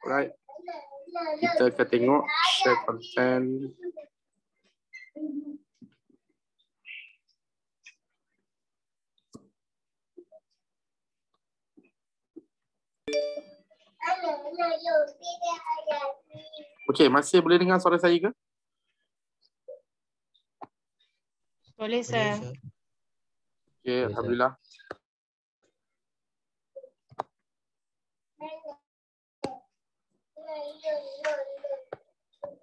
Alright. Kita akan tengok share content. Okey, masih boleh dengar suara saya ke? Boleh, sir. Okey, alhamdulillah.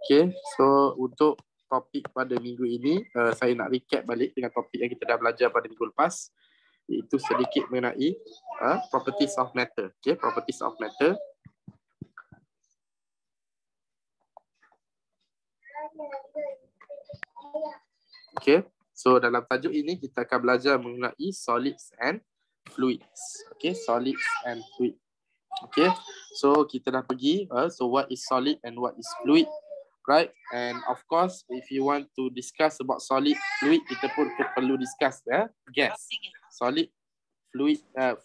Okay, so untuk topik pada minggu ini, uh, saya nak recap balik dengan topik yang kita dah belajar pada minggu lepas iaitu sedikit mengenai uh, properties of matter. Okay, properties of matter. Okay, so dalam tajuk ini kita akan belajar mengenai solids and fluids. Okay, solids and fluid. Okay, so kita dah pergi. Uh, so what is solid and what is fluid? right? And of course, if you want to discuss about solid, fluid, kita pun perlu discuss ya, gas, solid, fluid, uh,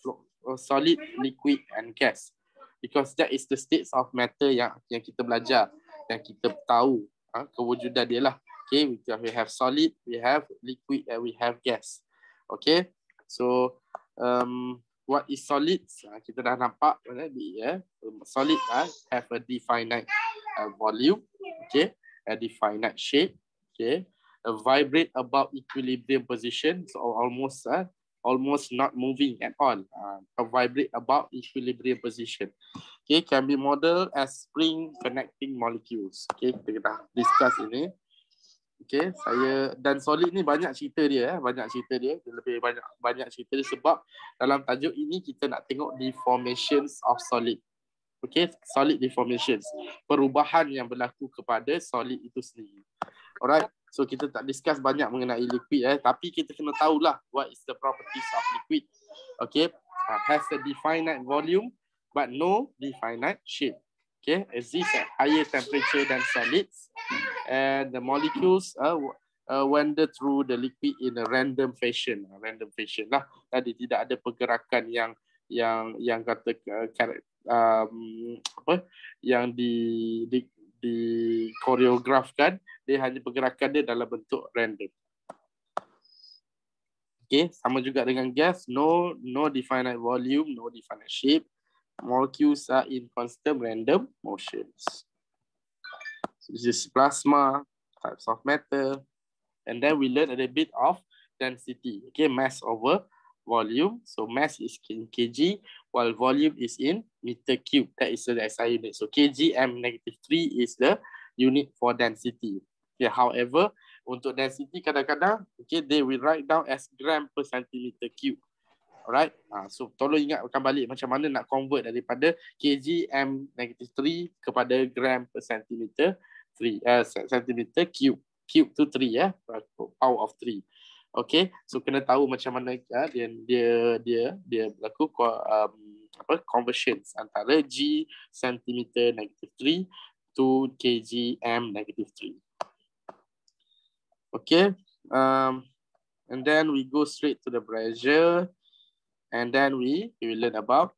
solid, liquid, and gas, because that is the states of matter yang yang kita belajar, yang kita tahu uh, kewujudan dia lah. Okay, we have solid, we have liquid, and we have gas. Okay, so um, what is solid? Uh, kita dah nampak, ya, solid uh, have a definite uh, volume okay, a definite shape, okay, a vibrate about equilibrium position, so almost uh, almost not moving at all, uh, a vibrate about equilibrium position. Okay, can be modeled as spring connecting molecules. Okay, kita dah discuss ini. Okay, saya dan solid ni banyak cerita dia, eh, banyak cerita dia, lebih banyak banyak cerita dia sebab dalam tajuk ini kita nak tengok deformations of solid. Okay, solid deformations. Perubahan yang berlaku kepada solid itu sendiri. Alright, so kita tak discuss banyak mengenai liquid eh, tapi kita kena tahulah what is the properties of liquid. Okay, uh, has a definite volume but no definite shape. Okay, exists at higher temperature than solids and the molecules uh, uh, wander through the liquid in a random fashion. Uh, random fashion lah. Tadi tidak ada pergerakan yang yang yang kata uh, um, apa yang di di di koreografkan dia hanya pergerakan dia dalam bentuk random. Okay, sama juga dengan gas, no no definite volume, no definite shape. Molecules are in constant random motions. This is plasma, types of matter, and then we learn a little bit of density. Okay, mass over volume. So mass is in kg, while volume is in meter cube. That is the SI unit. So kgm negative 3 is the unit for density. Okay, however, untuk density kadang-kadang, okay, they will write down as gram per centimeter cube. Alright, uh, so tolong ingatkan balik macam mana nak convert daripada kgm negative 3 kepada gram per centimeter 3, uh, centimeter cube. Cube tu 3 ya, power of 3. Okay, so kena tahu macam mana ya, dia dia dia dia berlaku um, apa conversions antara g centimeter negative 3 to kg m negative 3. Okay, um, and then we go straight to the pressure, and then we we learn about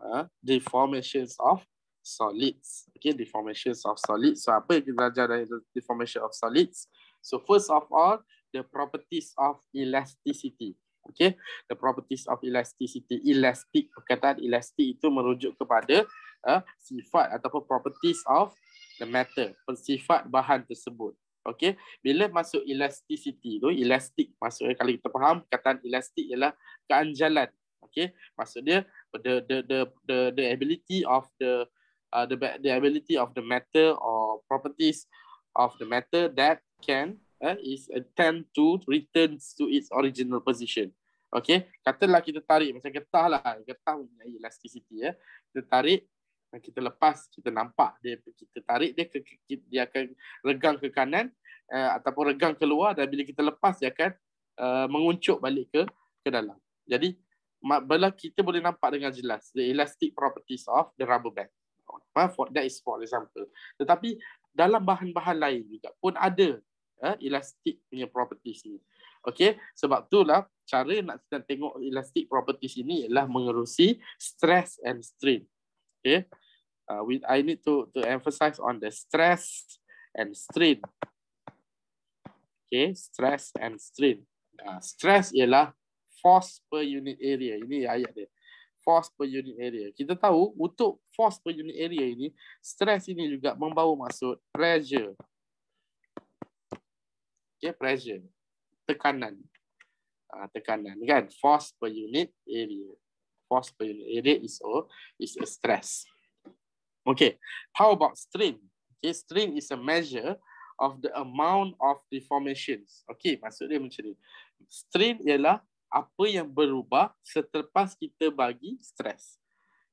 uh, deformations of solids. Okay, deformations of solids. So apa yang kita belajar dari deformation of solids? So first of all, the properties of elasticity. Okay, the properties of elasticity. Elastic, perkataan elastic itu merujuk kepada uh, sifat ataupun properties of the matter, sifat bahan tersebut. Okay, bila masuk elasticity tu, elastic maksudnya kalau kita faham, perkataan elastic ialah keanjalan. Okay, maksud dia the the the the, the ability of the uh, the the ability of the matter or properties of the matter that can uh, is attempt to return to its original position. Okay, katalah kita tarik macam getah lah, getah punya elasticity ya. Kita tarik kita lepas, kita nampak dia kita tarik dia ke dia akan regang ke kanan uh, ataupun regang keluar dan bila kita lepas dia akan uh, menguncuk balik ke ke dalam. Jadi bila kita boleh nampak dengan jelas the elastic properties of the rubber band. For, that is for example. Tetapi dalam bahan-bahan lain juga pun ada uh, elastic punya properties ni. Okay, sebab itulah cara nak kita tengok elastic properties ini ialah mengerusi stress and strain. Okay, uh, we, I need to, to emphasize on the stress and strain. Okay, stress and strain. Uh, stress ialah force per unit area. Ini ayat dia. Force per unit area. Kita tahu untuk force per unit area ini, stress ini juga membawa maksud pressure. Okay, pressure. Tekanan. Uh, tekanan kan. Force per unit area. Force per unit area is, oh, is a stress. Okay, how about strain? Okay, strain is a measure of the amount of deformations. Okay, maksud dia macam ni. Strain ialah apa yang berubah selepas kita bagi stress.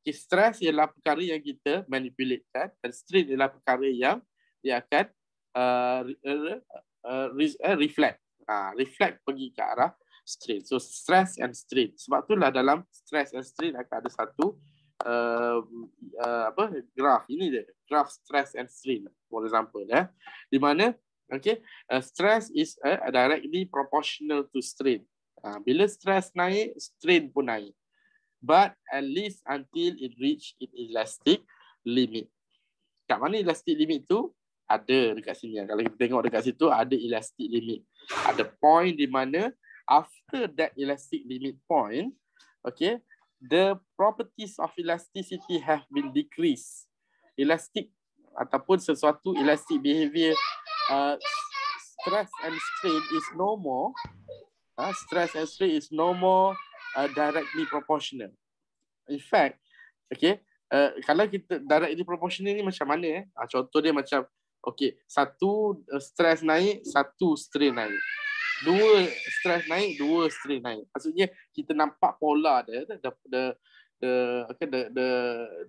Okay, stress ialah perkara yang kita manipulate kan dan strain ialah perkara yang dia akan uh, uh, uh, reflect. Uh, reflect pergi ke arah strain. So stress and strain. Sebab itulah dalam stress and strain akan ada satu uh, uh, apa graph ini dia graph stress and strain for example ya di mana okay uh, stress is uh, directly proportional to strain uh, bila stress naik strain pun naik. But at least until it reach its elastic limit. Kat mana elastic limit tu? Ada dekat sini. Kalau kita tengok dekat situ ada elastic limit. Ada point di mana after that elastic limit point okay the properties of elasticity have been decreased. Elastic ataupun sesuatu elastic behavior uh, stress and strain is no more uh, stress and strain is no more uh, directly proportional. In fact, okay, uh, kalau kita directly proportional ni macam mana eh? Uh, contoh dia macam okay, satu uh, stress naik, satu strain naik dua stress naik, dua strain naik. Maksudnya kita nampak pola dia, the the the the okay, the, the,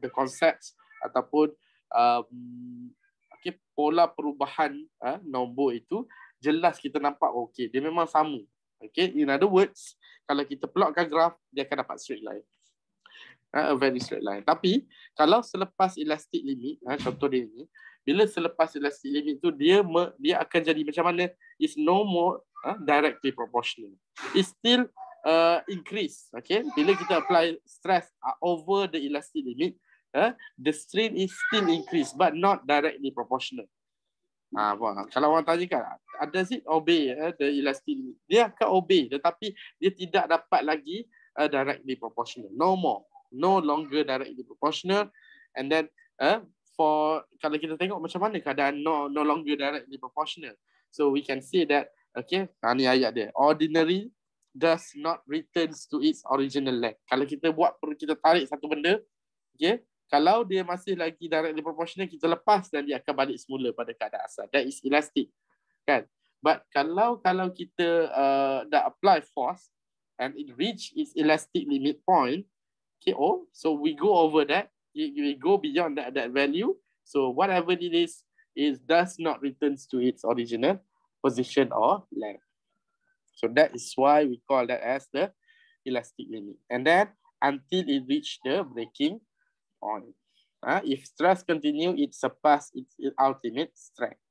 the concepts ataupun um, okay, pola perubahan uh, nombor itu jelas kita nampak okay, dia memang sama. Okay, in other words, kalau kita plotkan graf, dia akan dapat straight line. Uh, a very straight line. Tapi kalau selepas elastic limit, uh, contoh dia ni, bila selepas elastic limit tu dia dia akan jadi macam mana? Is no more uh, directly proportional. It still uh, increase. Okay, bila kita apply stress over the elastic limit, uh, the strain is still increase, but not directly proportional. Ah, uh, kalau orang tanya kan, does it obey uh, the elastic limit? Dia akan obey, tetapi dia tidak dapat lagi uh, directly proportional. No more, no longer directly proportional. And then, uh, for kalau kita tengok macam mana keadaan no no longer directly proportional, so we can see that Okay, ha, ni ayat dia. Ordinary does not returns to its original length. Kalau kita buat, kita tarik satu benda, okay, kalau dia masih lagi directly proportional, kita lepas dan dia akan balik semula pada keadaan asal. That is elastic. Kan? But kalau kalau kita uh, dah apply force and it reach its elastic limit point, okay, oh, so we go over that, we go beyond that, that value. So whatever it is, it does not returns to its original position or length. So that is why we call that as the elastic limit. And then until it reach the breaking point. Uh, if stress continue, it surpass its ultimate strength.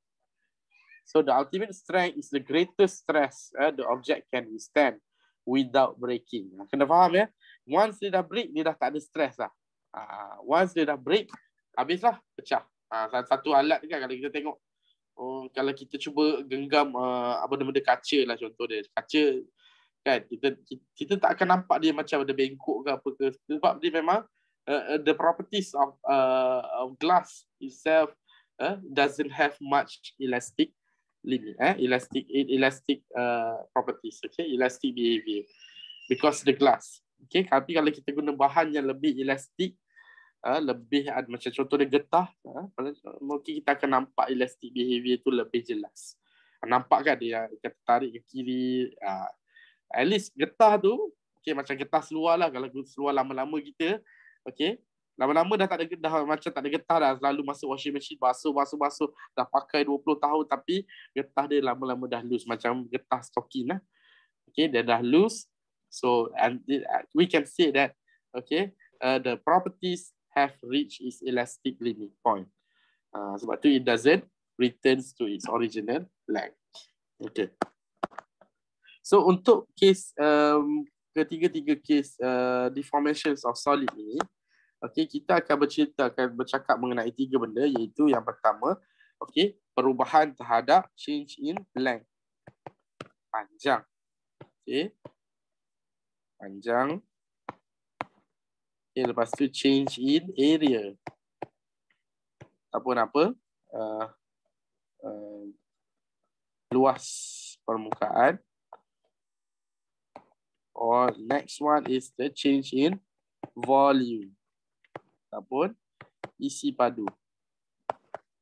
So the ultimate strength is the greatest stress uh, the object can withstand without breaking. Uh, kena faham ya? Once dia dah break, dia dah tak ada stress lah. Uh, once dia dah break, habislah, pecah. Uh, satu alat kan kalau kita tengok Oh, kalau kita cuba genggam uh, apa dia kaca lah contoh dia. Kaca kan kita kita tak akan nampak dia macam ada bengkok ke apa ke sebab dia memang uh, the properties of uh, of glass itself uh, doesn't have much elastic limit eh? Elastic elastic uh, properties okay? Elastic behavior. Because the glass okay? Tapi kalau kita guna bahan yang lebih elastic uh, lebih ada macam contoh dia getah uh, mungkin kita akan nampak elastic behavior tu lebih jelas. Nampak kan dia kata tarik ke kiri uh, at least getah tu okay, macam getah seluar lah. Kalau seluar lama-lama kita okay, lama-lama dah tak ada dah macam tak ada getah dah selalu masuk washing machine basuh basuh basuh dah pakai 20 tahun tapi getah dia lama-lama dah loose macam getah stocking lah okay dia dah loose so and it, we can say that okay uh, the properties have reached its elastic limit point. Uh, sebab tu it doesn't returns to its original length. Okay. So untuk case um, ketiga-tiga case uh, deformations of solid ini, Okey, kita akan bercerita akan bercakap mengenai tiga benda iaitu yang pertama, okey, perubahan terhadap change in length. Panjang. Okey. Panjang. Okay, lepas tu change in area. Ataupun apa? Uh, uh, luas permukaan. Or next one is the change in volume ataupun isi padu.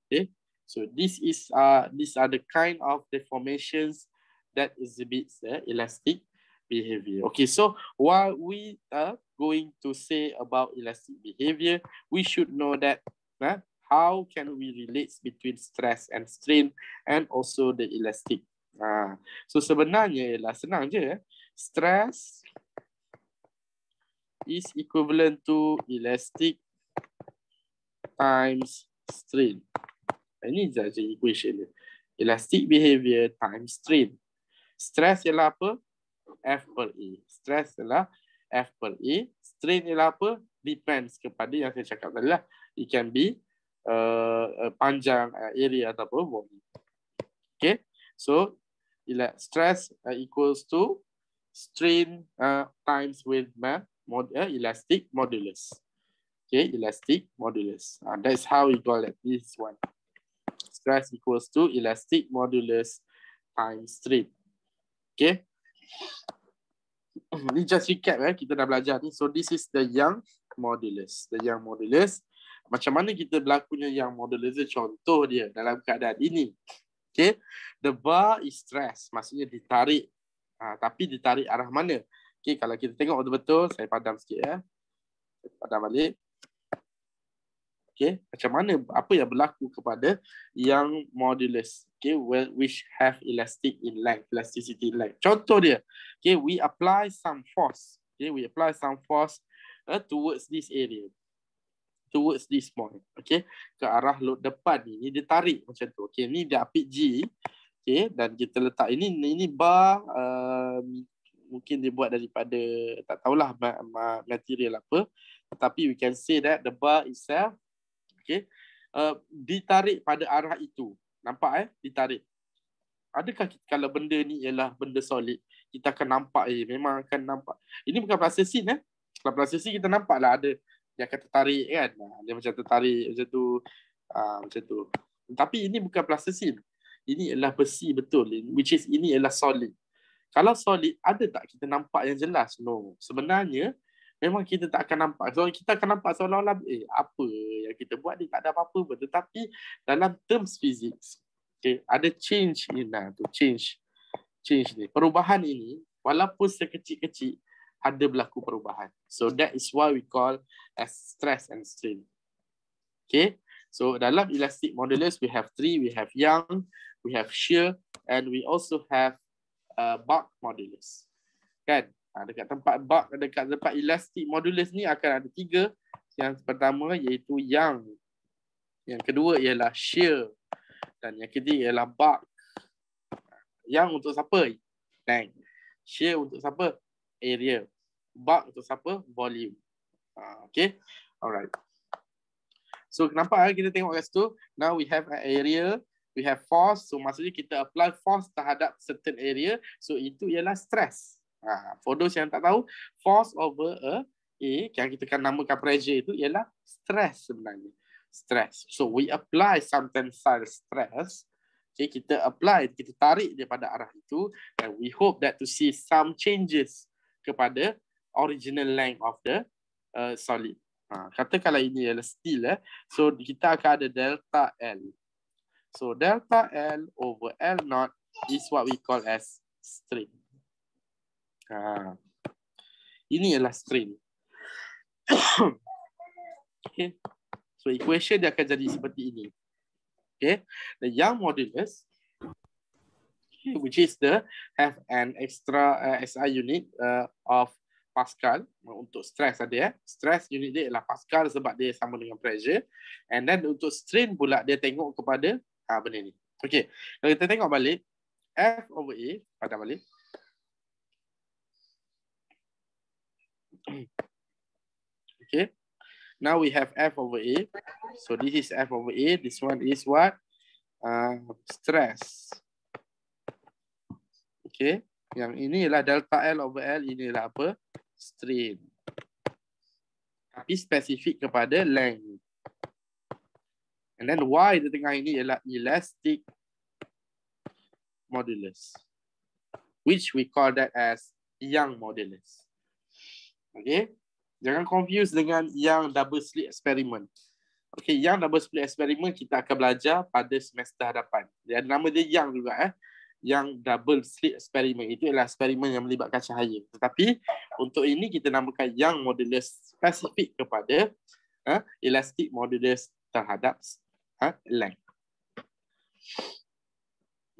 Okay, so this is uh these are the kind of deformations that exhibits the elastic behavior. Okay, so while we are going to say about elastic behavior, we should know that uh, how can we relate between stress and strain and also the elastic. Uh, so sebenarnya ialah senang je. Eh? Stress is equivalent to elastic times strain. Ini saja equation dia. Elastic behavior times strain. Stress ialah apa? F per A. Stress ialah F per A. Strain ialah apa? Depends kepada yang saya cakap tadi lah. It can be uh, panjang area ataupun volume. Okay. So, stress uh, equals to strain uh, times with uh, mod, uh, elastic modulus. Okay, elastic modulus. Uh, that's how we call it, this one. Stress equals to elastic modulus times strain. Okay. Ni just recap eh, kita dah belajar ni. So this is the Young modulus. The Young modulus. Macam mana kita berlakunya Young modulus? Contoh dia dalam keadaan ini. Okay. The bar is stress. Maksudnya ditarik. Ha, tapi ditarik arah mana? Okay, kalau kita tengok betul-betul, saya padam sikit ya. Padam balik. Okay, macam mana apa yang berlaku kepada yang modulus, okay, well, which have elastic in length, elasticity in length. Contoh dia, okay, we apply some force, okay, we apply some force uh, towards this area, towards this point, okay, ke arah load depan ni, ni dia tarik macam tu, okay, ni dia apit G, okay, dan kita letak ini, ini bar, uh, mungkin dia buat daripada tak tahulah material apa, tetapi we can say that the bar itself okay, uh, ditarik pada arah itu. Nampak eh? Ditarik. Adakah kita, kalau benda ni ialah benda solid, kita akan nampak eh, memang akan nampak. Ini bukan plasticine eh. Kalau plasticine kita nampak lah ada dia akan tertarik kan. Dia macam tertarik macam tu. Uh, macam tu. Tapi ini bukan plasticine. Ini ialah besi betul. Which is ini ialah solid. Kalau solid, ada tak kita nampak yang jelas? No. Sebenarnya, memang kita tak akan nampak. So kita akan nampak seolah-olah eh apa yang kita buat ni tak ada apa-apa pun. Tetapi dalam terms physics, okay, ada change in lah tu change. Change ni. Perubahan ini walaupun sekecil-kecil ada berlaku perubahan. So that is why we call as stress and strain. Okay. So dalam elastic modulus we have three. We have Young, we have shear and we also have uh, Bach modulus. Kan? Ha, dekat tempat bug, dekat tempat elastic modulus ni akan ada tiga. Yang pertama iaitu yang. Yang kedua ialah shear. Dan yang ketiga ialah bug. Yang untuk siapa? Length. Shear untuk siapa? Area. Bug untuk siapa? Volume. Ha, okay. Alright. So kenapa eh, kita tengok kat situ? Now we have an area. We have force. So maksudnya kita apply force terhadap certain area. So itu ialah stress. Ha, for those yang tak tahu, force over a A, yang kita kan namakan pressure itu ialah stress sebenarnya. Stress. So we apply some tensile stress. Okay, kita apply, kita tarik dia pada arah itu and we hope that to see some changes kepada original length of the uh, solid. Ha, katakanlah ini ialah steel. Eh. So kita akan ada delta L. So delta L over L naught is what we call as strain. Ha. Ini adalah strain. okay. So equation dia akan jadi seperti ini. Okay. The Young modulus which is the have an extra uh, SI unit uh, of Pascal untuk stress ada ya. Stress unit dia ialah Pascal sebab dia sama dengan pressure. And then untuk strain pula dia tengok kepada ha, benda ni. Okay. Kalau kita tengok balik F over A pada balik. okay. Now we have F over A. So this is F over A. This one is what? Uh, stress. Okay. Yang ini ialah delta L over L. Ini ialah apa? Strain. Tapi spesifik kepada length. And then Y di tengah ini ialah elastic modulus. Which we call that as Young modulus. Okay. Jangan confuse dengan yang double slit experiment. Okay, yang double slit experiment kita akan belajar pada semester hadapan. Dia nama dia yang juga eh. Yang double slit experiment itu adalah eksperimen yang melibatkan cahaya. Tetapi untuk ini kita namakan yang modulus spesifik kepada uh, elastic modulus terhadap uh, length.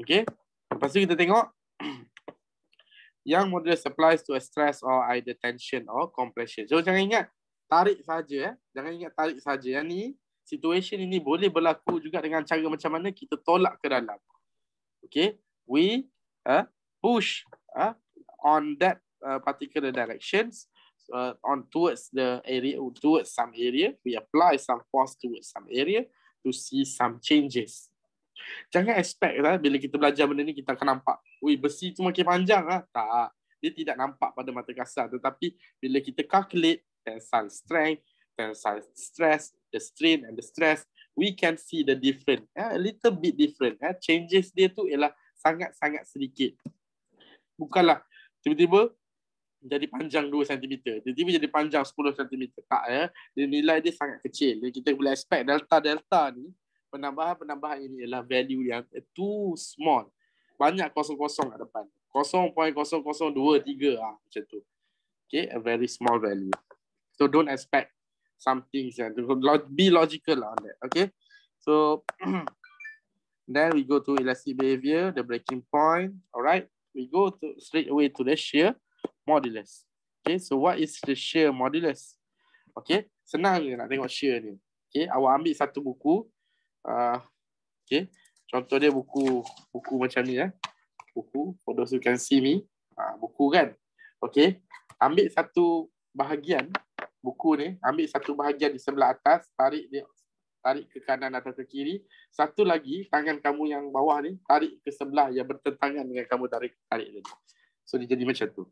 Okay. Lepas tu kita tengok yang modulus applies to a stress or either tension or compression. So jangan ingat tarik saja eh. Jangan ingat tarik saja. Yang ni situation ini boleh berlaku juga dengan cara macam mana kita tolak ke dalam. Okay. We uh, push uh, on that uh, particular directions uh, on towards the area towards some area. We apply some force towards some area to see some changes. Jangan expect lah bila kita belajar benda ni kita akan nampak Ui, besi tu makin panjang lah. Tak. Dia tidak nampak pada mata kasar. Tetapi bila kita calculate tensile strength, tensile stress, the strain and the stress, we can see the different. Eh, a little bit different. Eh. Changes dia tu ialah sangat-sangat sedikit. Bukanlah tiba-tiba jadi panjang 2 cm. Tiba-tiba jadi panjang 10 cm. Tak ya. Dia nilai dia sangat kecil. Jadi kita boleh expect delta-delta ni, penambahan-penambahan ini ialah value yang too small banyak kosong-kosong kat depan. 0.0023 ah macam tu. Okay, a very small value. So don't expect something be logical lah on that. Okay. So then we go to elastic behavior, the breaking point. Alright. We go to straight away to the shear modulus. Okay, so what is the shear modulus? Okay, senang je nak tengok shear ni. Okay, awak ambil satu buku. Uh, okay, Contoh dia buku buku macam ni eh. Buku for those who can see me. Ha, buku kan. Okay. Ambil satu bahagian buku ni. Ambil satu bahagian di sebelah atas. Tarik dia tarik ke kanan atau ke kiri. Satu lagi tangan kamu yang bawah ni tarik ke sebelah yang bertentangan dengan kamu tarik tarik dia. So dia jadi macam tu.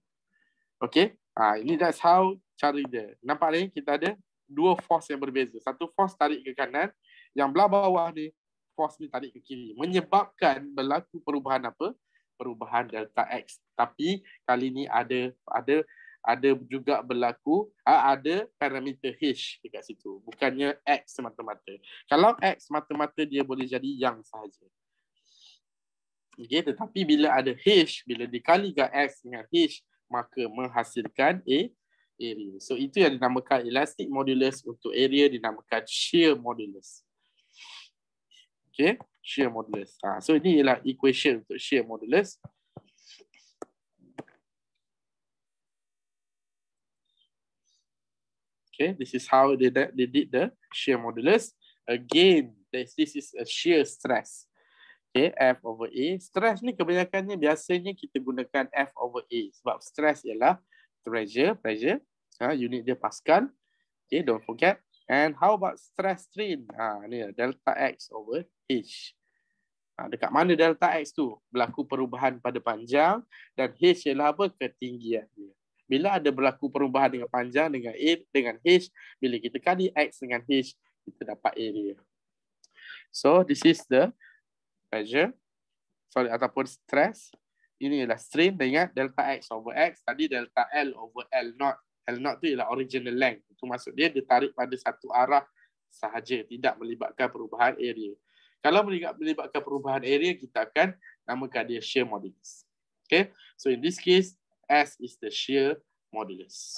Okay. Ha, ini that's how cara dia. Nampak ni kita ada dua force yang berbeza. Satu force tarik ke kanan. Yang belah bawah ni force ni tarik ke kiri menyebabkan berlaku perubahan apa perubahan delta x tapi kali ni ada ada ada juga berlaku ada parameter h dekat situ bukannya x semata-mata kalau x semata-mata dia boleh jadi yang sahaja okay, tetapi bila ada h bila dikalikan x dengan h maka menghasilkan a area so itu yang dinamakan elastic modulus untuk area dinamakan shear modulus Okay, shear modulus. Ha, so ini ialah equation untuk shear modulus. Okay, this is how they, they did the shear modulus. Again, this, this is a shear stress. F over A. Stress ni kebanyakannya biasanya kita gunakan F over A. Sebab stress ialah pressure, pressure. Ha, unit dia Pascal. Okay, don't forget. And how about stress strain? Ha, ni delta X over H. Ha, dekat mana delta X tu? Berlaku perubahan pada panjang dan H ialah apa? Ketinggian dia. Bila ada berlaku perubahan dengan panjang dengan A dengan H, bila kita kali X dengan H, kita dapat area. So this is the pressure. Sorry, ataupun stress. Ini adalah strain. Dan ingat delta X over X. Tadi delta L over L not. L not tu ialah original length. Itu maksud dia ditarik pada satu arah sahaja. Tidak melibatkan perubahan area. Kalau melibatkan perubahan area, kita akan namakan dia shear modulus. Okay, so in this case, S is the shear modulus.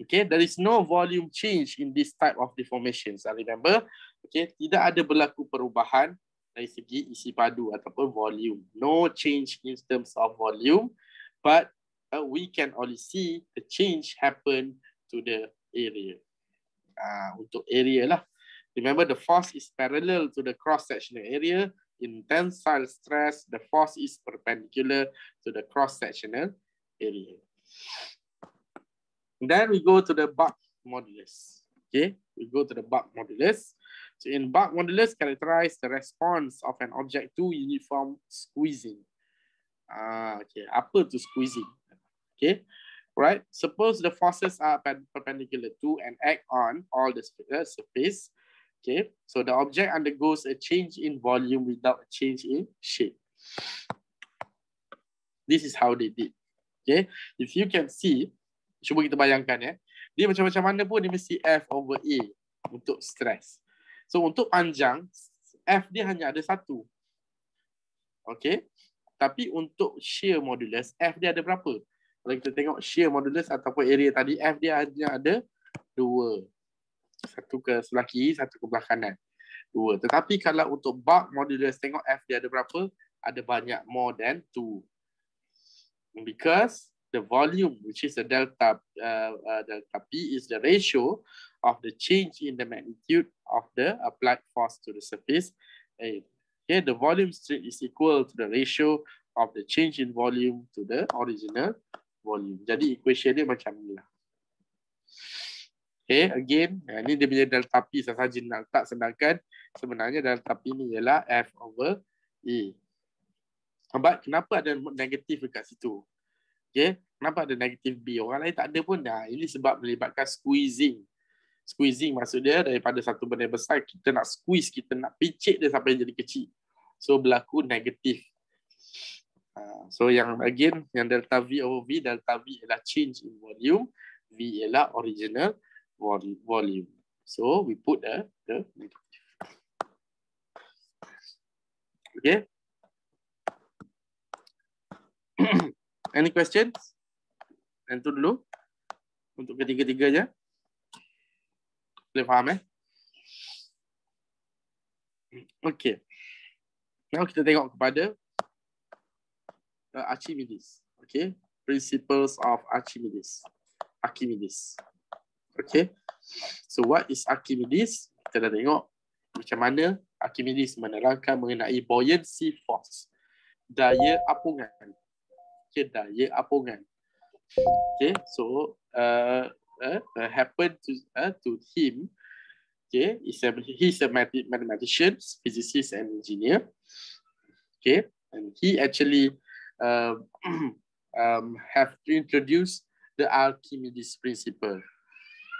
Okay, there is no volume change in this type of deformations. I remember, okay, tidak ada berlaku perubahan dari segi isi padu ataupun volume. No change in terms of volume, but uh, we can only see the change happen to the area. Uh, untuk area lah. Remember, the force is parallel to the cross-sectional area. In tensile stress, the force is perpendicular to the cross-sectional area. Then we go to the bulk modulus. Okay, we go to the Buck modulus. So in Buck modulus, characterize the response of an object to uniform squeezing. Ah, okay, apa tu squeezing? Okay, right. Suppose the forces are perpendicular to and act on all the uh, surface. Okay, so the object undergoes a change in volume without a change in shape. This is how they did. Okay, if you can see, cuba kita bayangkan ya. Dia macam-macam mana pun dia mesti F over A untuk stress. So untuk panjang, F dia hanya ada satu. Okay. Tapi untuk shear modulus, F dia ada berapa? Kalau kita tengok shear modulus ataupun area tadi, F dia hanya ada dua. Satu ke sebelah kiri, satu ke belah kanan. Dua. Tetapi kalau untuk bulk modulus, tengok F dia ada berapa? Ada banyak, more than two because the volume, which is the delta, uh, uh, delta P, is the ratio of the change in the magnitude of the applied force to the surface. Okay, the volume straight is equal to the ratio of the change in volume to the original volume. Jadi equation dia macam ni lah. Okay, again, ini dia punya delta P sahaja nak tak sedangkan sebenarnya delta P ni ialah F over E. But kenapa ada negatif dekat situ? Okay, kenapa ada negatif B? Orang lain tak ada pun dah. Ini sebab melibatkan squeezing. Squeezing maksud dia daripada satu benda besar, kita nak squeeze, kita nak picit dia sampai jadi kecil. So berlaku negatif. Uh, so yang again, yang delta V over V, delta V ialah change in volume, V ialah original volume. So we put the, the negative. Okay. Any questions? Yang tu dulu. Untuk ketiga-tiganya. Boleh faham eh? Okay. Now kita tengok kepada uh, Archimedes. Okay. Principles of Archimedes. Archimedes. Okay. So what is Archimedes? Kita dah tengok macam mana Archimedes menerangkan mengenai buoyancy force. Daya apungan okay, daya apungan. Okay, so uh, uh, happened to uh, to him. Okay, he's a, he's a mathematician, physicist, and engineer. Okay, and he actually uh, um, have introduced the Archimedes principle.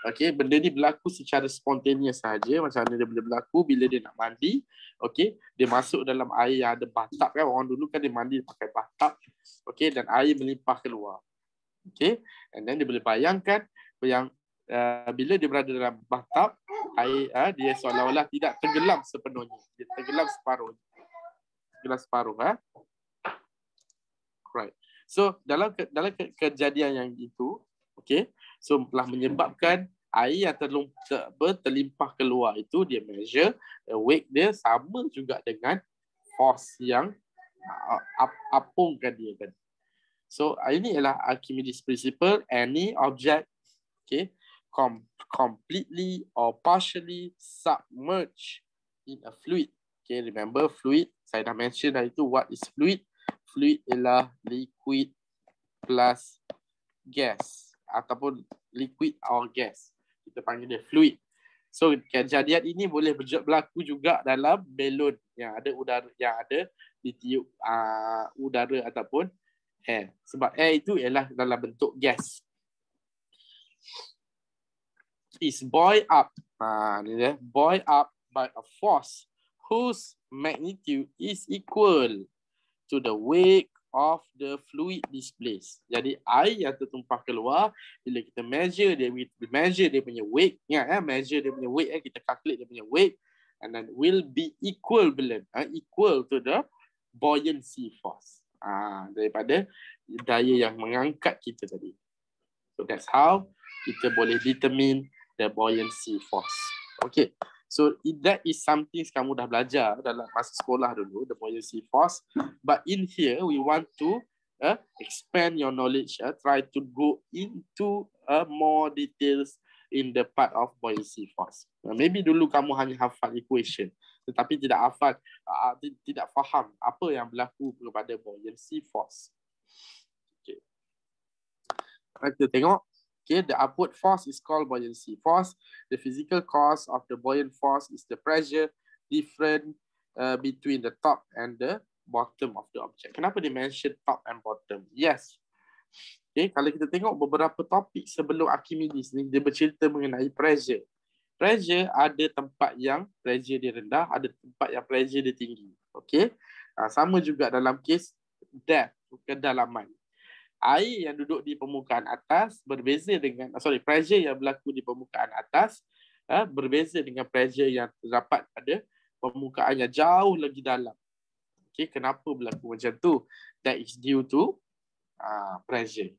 Okay, benda ni berlaku secara spontaneous saja. Macam mana dia boleh berlaku bila dia nak mandi. Okay, dia masuk dalam air yang ada batap kan. Orang dulu kan dia mandi pakai batap. Okay, dan air melimpah keluar. Okay, and then dia boleh bayangkan yang uh, bila dia berada dalam batap, air uh, dia seolah-olah tidak tenggelam sepenuhnya. Dia tenggelam separuh. Tenggelam separuh. Ha? Right. So, dalam ke, dalam ke, kejadian yang itu, okay, So telah menyebabkan air yang terlum, ter, terlimpah keluar itu dia measure the weight dia sama juga dengan force yang uh, ap, apungkan dia kan. So ini ialah Archimedes principle any object okay com, completely or partially submerged in a fluid. Okay remember fluid saya dah mention dah itu what is fluid? Fluid ialah liquid plus gas ataupun liquid or gas. Kita panggil dia fluid. So kejadian ini boleh berlaku juga dalam balon yang ada udara yang ada ditiup uh, udara ataupun air. Sebab air itu ialah dalam bentuk gas. Is boil up. Ni dia. Boil up by a force whose magnitude is equal to the weight of the fluid displaced. Jadi air yang tertumpah keluar bila kita measure dia measure dia punya weight, ingat ya, measure dia punya weight eh kita calculate dia punya weight and then will be equivalent uh, equal to the buoyancy force. Ah daripada daya yang mengangkat kita tadi. So that's how kita boleh determine the buoyancy force. Okay. So that is something kamu dah belajar dalam masa sekolah dulu, the buoyancy force. But in here, we want to uh, expand your knowledge, uh, try to go into uh, more details in the part of buoyancy force. Uh, maybe dulu kamu hanya hafal equation, tetapi tidak hafal, uh, tidak faham apa yang berlaku kepada buoyancy force. Okay. Kita tengok Okay, the upward force is called buoyancy force. The physical cause of the buoyant force is the pressure different uh, between the top and the bottom of the object. Kenapa dia mention top and bottom? Yes. Okay, kalau kita tengok beberapa topik sebelum Archimedes ni, dia bercerita mengenai pressure. Pressure ada tempat yang pressure dia rendah, ada tempat yang pressure dia tinggi. Okay, uh, sama juga dalam kes depth, kedalaman. Air yang duduk di permukaan atas berbeza dengan, sorry, pressure yang berlaku di permukaan atas uh, berbeza dengan pressure yang terdapat pada permukaan yang jauh lagi dalam. Okay, kenapa berlaku macam tu? That is due to uh, pressure.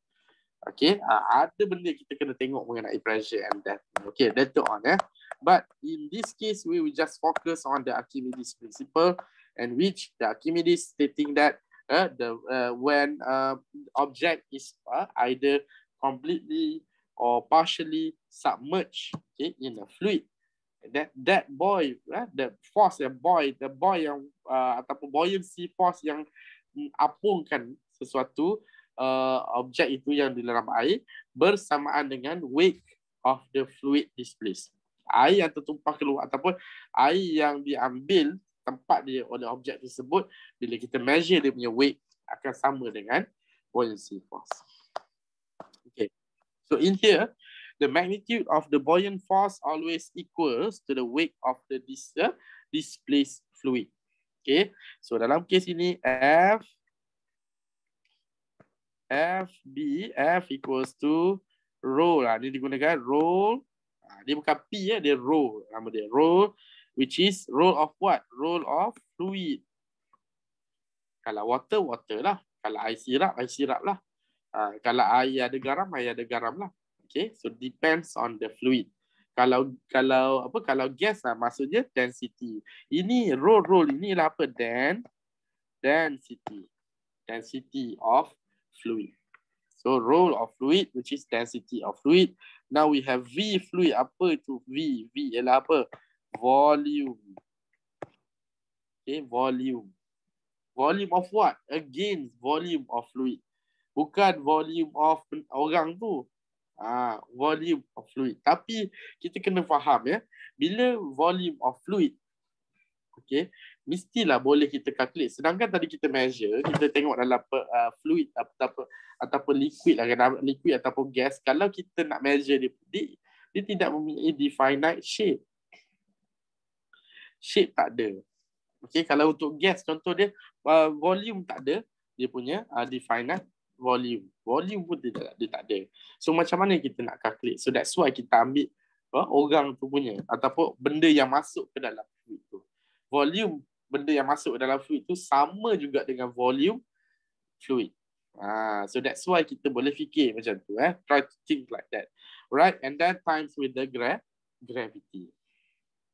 Okay, uh, ada benda kita kena tengok mengenai pressure and that. Okay, later on. Eh. But in this case, we will just focus on the Archimedes principle and which the Archimedes stating that uh, the uh, when uh, object is uh, either completely or partially submerged okay, in a fluid, that that boy, eh, the force the boy, the boy yang uh, ataupun buoyancy force yang apungkan sesuatu uh, objek itu yang di dalam air bersamaan dengan weight of the fluid displaced. Air yang tertumpah keluar ataupun air yang diambil tempat dia oleh objek tersebut bila kita measure dia punya weight akan sama dengan buoyancy force. Okay. So in here, the magnitude of the buoyant force always equals to the weight of the dis uh, displaced fluid. Okay, so dalam kes ini F F B F equals to rho lah. Ini digunakan rho. Ha, dia bukan P ya, dia rho nama dia. Rho which is rho of what? Rho of fluid. Kalau water, water lah. Kalau air sirap, air sirap lah. Uh, kalau air ada garam, air ada garam lah. Okay, so depends on the fluid. Kalau kalau apa kalau gas lah maksudnya density. Ini rho rho ini lah apa den density. Density of fluid. So rho of fluid which is density of fluid. Now we have V fluid apa itu V? V ialah apa? Volume. Okay, volume. Volume of what? Again, volume of fluid. Bukan volume of orang tu. Ah, volume of fluid. Tapi kita kena faham ya, bila volume of fluid, okay, mestilah boleh kita calculate. Sedangkan tadi kita measure, kita tengok dalam uh, fluid ataupun ataupun liquid lah, liquid ataupun gas. Kalau kita nak measure dia, dia, dia tidak mempunyai definite shape. Shape tak ada. Okay, kalau untuk gas, contoh dia uh, volume tak ada, dia punya uh, definite volume. Volume pun dia, dia tak ada. So macam mana kita nak calculate? So that's why kita ambil uh, orang tu punya ataupun benda yang masuk ke dalam fluid tu. Volume benda yang masuk ke dalam fluid tu sama juga dengan volume fluid. Ah, so that's why kita boleh fikir macam tu eh. Try to think like that. Right? And then times with the gra gravity.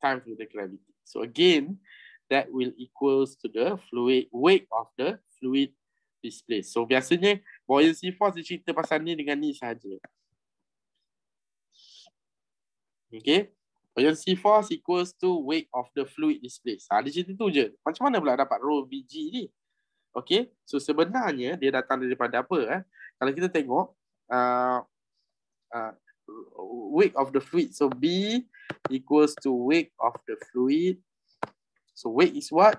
Times with the gravity. So again, that will equals to the fluid weight of the fluid displaced. So biasanya buoyancy force dia cerita pasal ni dengan ni sahaja. Okay. Buoyancy force equals to weight of the fluid displaced. Ha, dia cerita tu je. Macam mana pula dapat rho Vg ni? Okay. So sebenarnya dia datang daripada apa? Eh? Kalau kita tengok uh, uh, weight of the fluid. So B equals to weight of the fluid. So weight is what?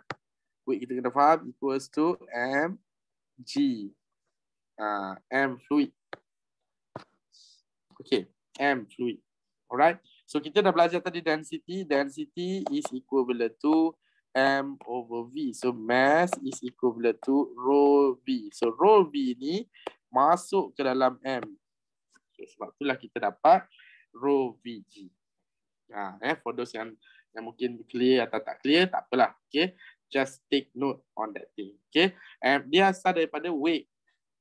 Weight kita kena faham equals to M G uh, M fluid. Okay, M fluid. Alright. So kita dah belajar tadi density. Density is equivalent to M over V. So mass is equivalent to rho V. So rho V ni masuk ke dalam M. Okay, sebab itulah kita dapat rho VG. Ha, eh, for those yang yang mungkin clear atau tak clear, tak apalah. Okay just take note on that thing. Okay. And dia asal daripada weight.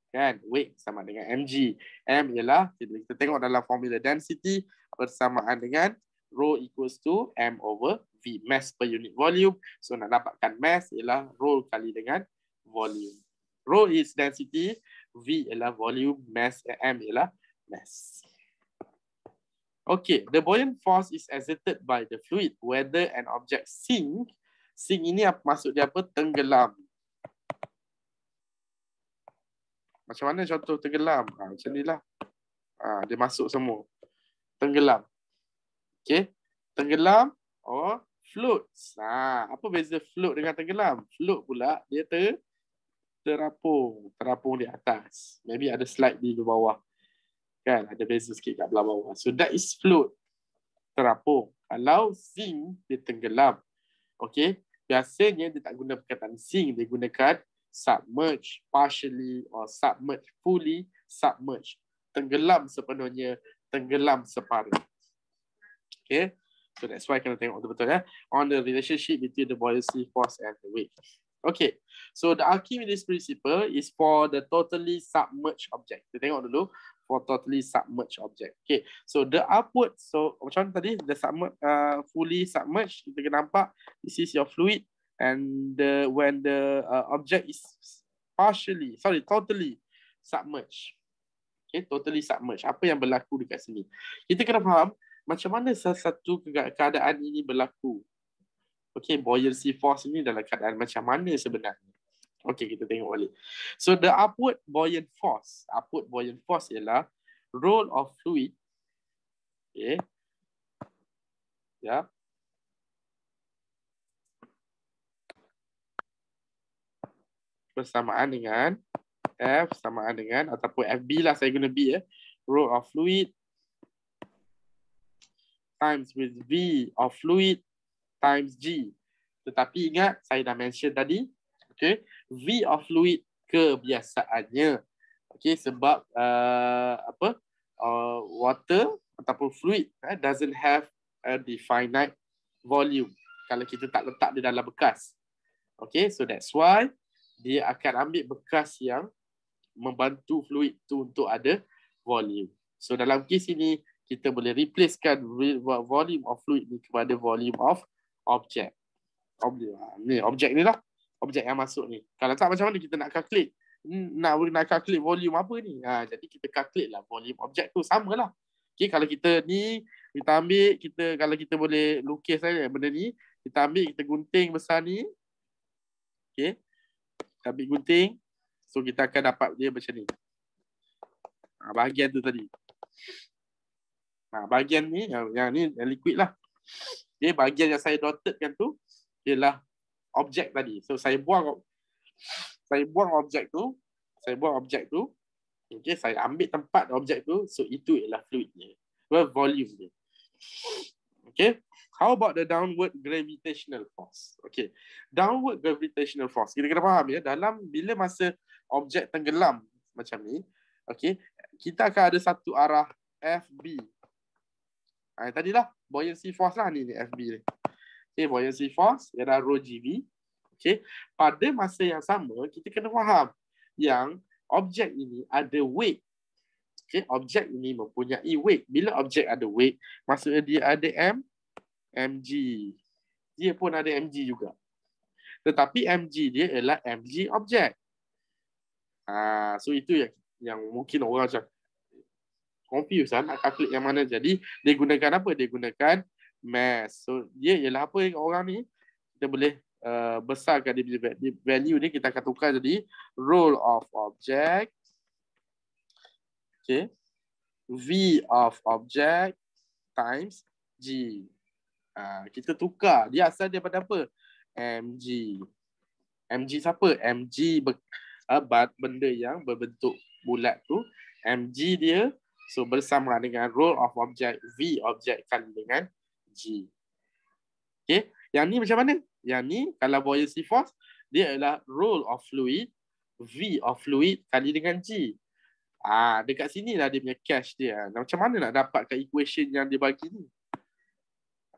Kan? Weight sama dengan mg. M ialah, kita, tengok dalam formula density bersamaan dengan rho equals to m over v. Mass per unit volume. So nak dapatkan mass ialah rho kali dengan volume. Rho is density, v ialah volume, mass, m ialah mass. Okay, the buoyant force is exerted by the fluid whether an object sink Sing ini apa maksud dia apa? Tenggelam. Macam mana contoh tenggelam? Ha, macam ni lah. Ha, dia masuk semua. Tenggelam. Okay. Tenggelam or float. Ha, apa beza float dengan tenggelam? Float pula dia ter terapung. Terapung di atas. Maybe ada slide di bawah. Kan? Ada beza sikit kat belah bawah. So that is float. Terapung. Kalau sink, dia tenggelam. Okay. Biasanya dia tak guna perkataan sink. Dia gunakan submerge partially or submerge fully submerge tenggelam sepenuhnya tenggelam separuh okay so that's why kena tengok betul-betul ya on the relationship between the buoyancy force and the weight okay so the Archimedes principle is for the totally submerged object kita tengok dulu for totally submerged object. Okay so the upward so macam tadi the submerged uh, fully submerged kita kena nampak this is your fluid and the when the uh, object is partially sorry totally submerged. Okay totally submerged. Apa yang berlaku dekat sini? Kita kena faham macam mana satu keadaan ini berlaku. Okay buoyancy force ini dalam keadaan macam mana sebenarnya okay kita tengok balik so the upward buoyant force upward buoyant force ialah roll of fluid okay ya yeah. bersamaan dengan F samaan dengan ataupun FB lah saya guna B ya. Row of fluid times with V of fluid times G. Tetapi ingat saya dah mention tadi, okay, V of fluid kebiasaannya. Okay, sebab uh, apa? Uh, water ataupun fluid eh, doesn't have a definite volume kalau kita tak letak di dalam bekas. Okay, so that's why dia akan ambil bekas yang membantu fluid tu untuk ada volume. So dalam kes ini kita boleh replacekan volume of fluid ni kepada volume of. Objek ni objek ni lah. Objek yang masuk ni. Kalau tak macam mana kita nak calculate? Nak nak calculate volume apa ni? Ha, jadi kita calculate lah volume objek tu sama lah. Okay, kalau kita ni kita ambil kita kalau kita boleh lukis saja benda ni kita ambil kita gunting besar ni. Okay. Kita ambil gunting. So kita akan dapat dia macam ni. Ha, bahagian tu tadi. Ha, bahagian ni, yang, yang ni yang liquid lah. Okay, bahagian yang saya dotedkan tu ialah objek tadi. So saya buang saya buang objek tu. Saya buang objek tu. Okay, saya ambil tempat objek tu. So itu ialah fluid ni. Well, volume ni. Okay. How about the downward gravitational force? Okay. Downward gravitational force. Kita kena faham ya. Dalam bila masa objek tenggelam macam ni, okay, kita akan ada satu arah FB. Ha, tadilah buoyancy force lah ni, ni FB ni. Okay, buoyancy force ialah rho GV. Okay, pada masa yang sama, kita kena faham yang objek ini ada weight. Okay, objek ini mempunyai weight. Bila objek ada weight, maksudnya dia ada M, mg. Dia pun ada mg juga. Tetapi mg dia ialah mg objek. Ha, so itu yang yang mungkin orang macam confused kan nak calculate yang mana. Jadi dia gunakan apa? Dia gunakan mass. So dia ialah apa yang orang ni kita boleh uh, besarkan dia value ni kita akan tukar jadi role of object. Okay. V of object times G. Uh, kita tukar. Dia asal daripada apa? MG. MG siapa? MG uh, benda yang berbentuk bulat tu mg dia so bersama dengan roll of object v object kali dengan g. Okey yang ni macam mana? Yang ni kalau buoyancy force dia adalah roll of fluid v of fluid kali dengan g. Ah dekat sini lah dia punya cache dia. Nah, macam mana nak dapatkan equation yang dia bagi ni?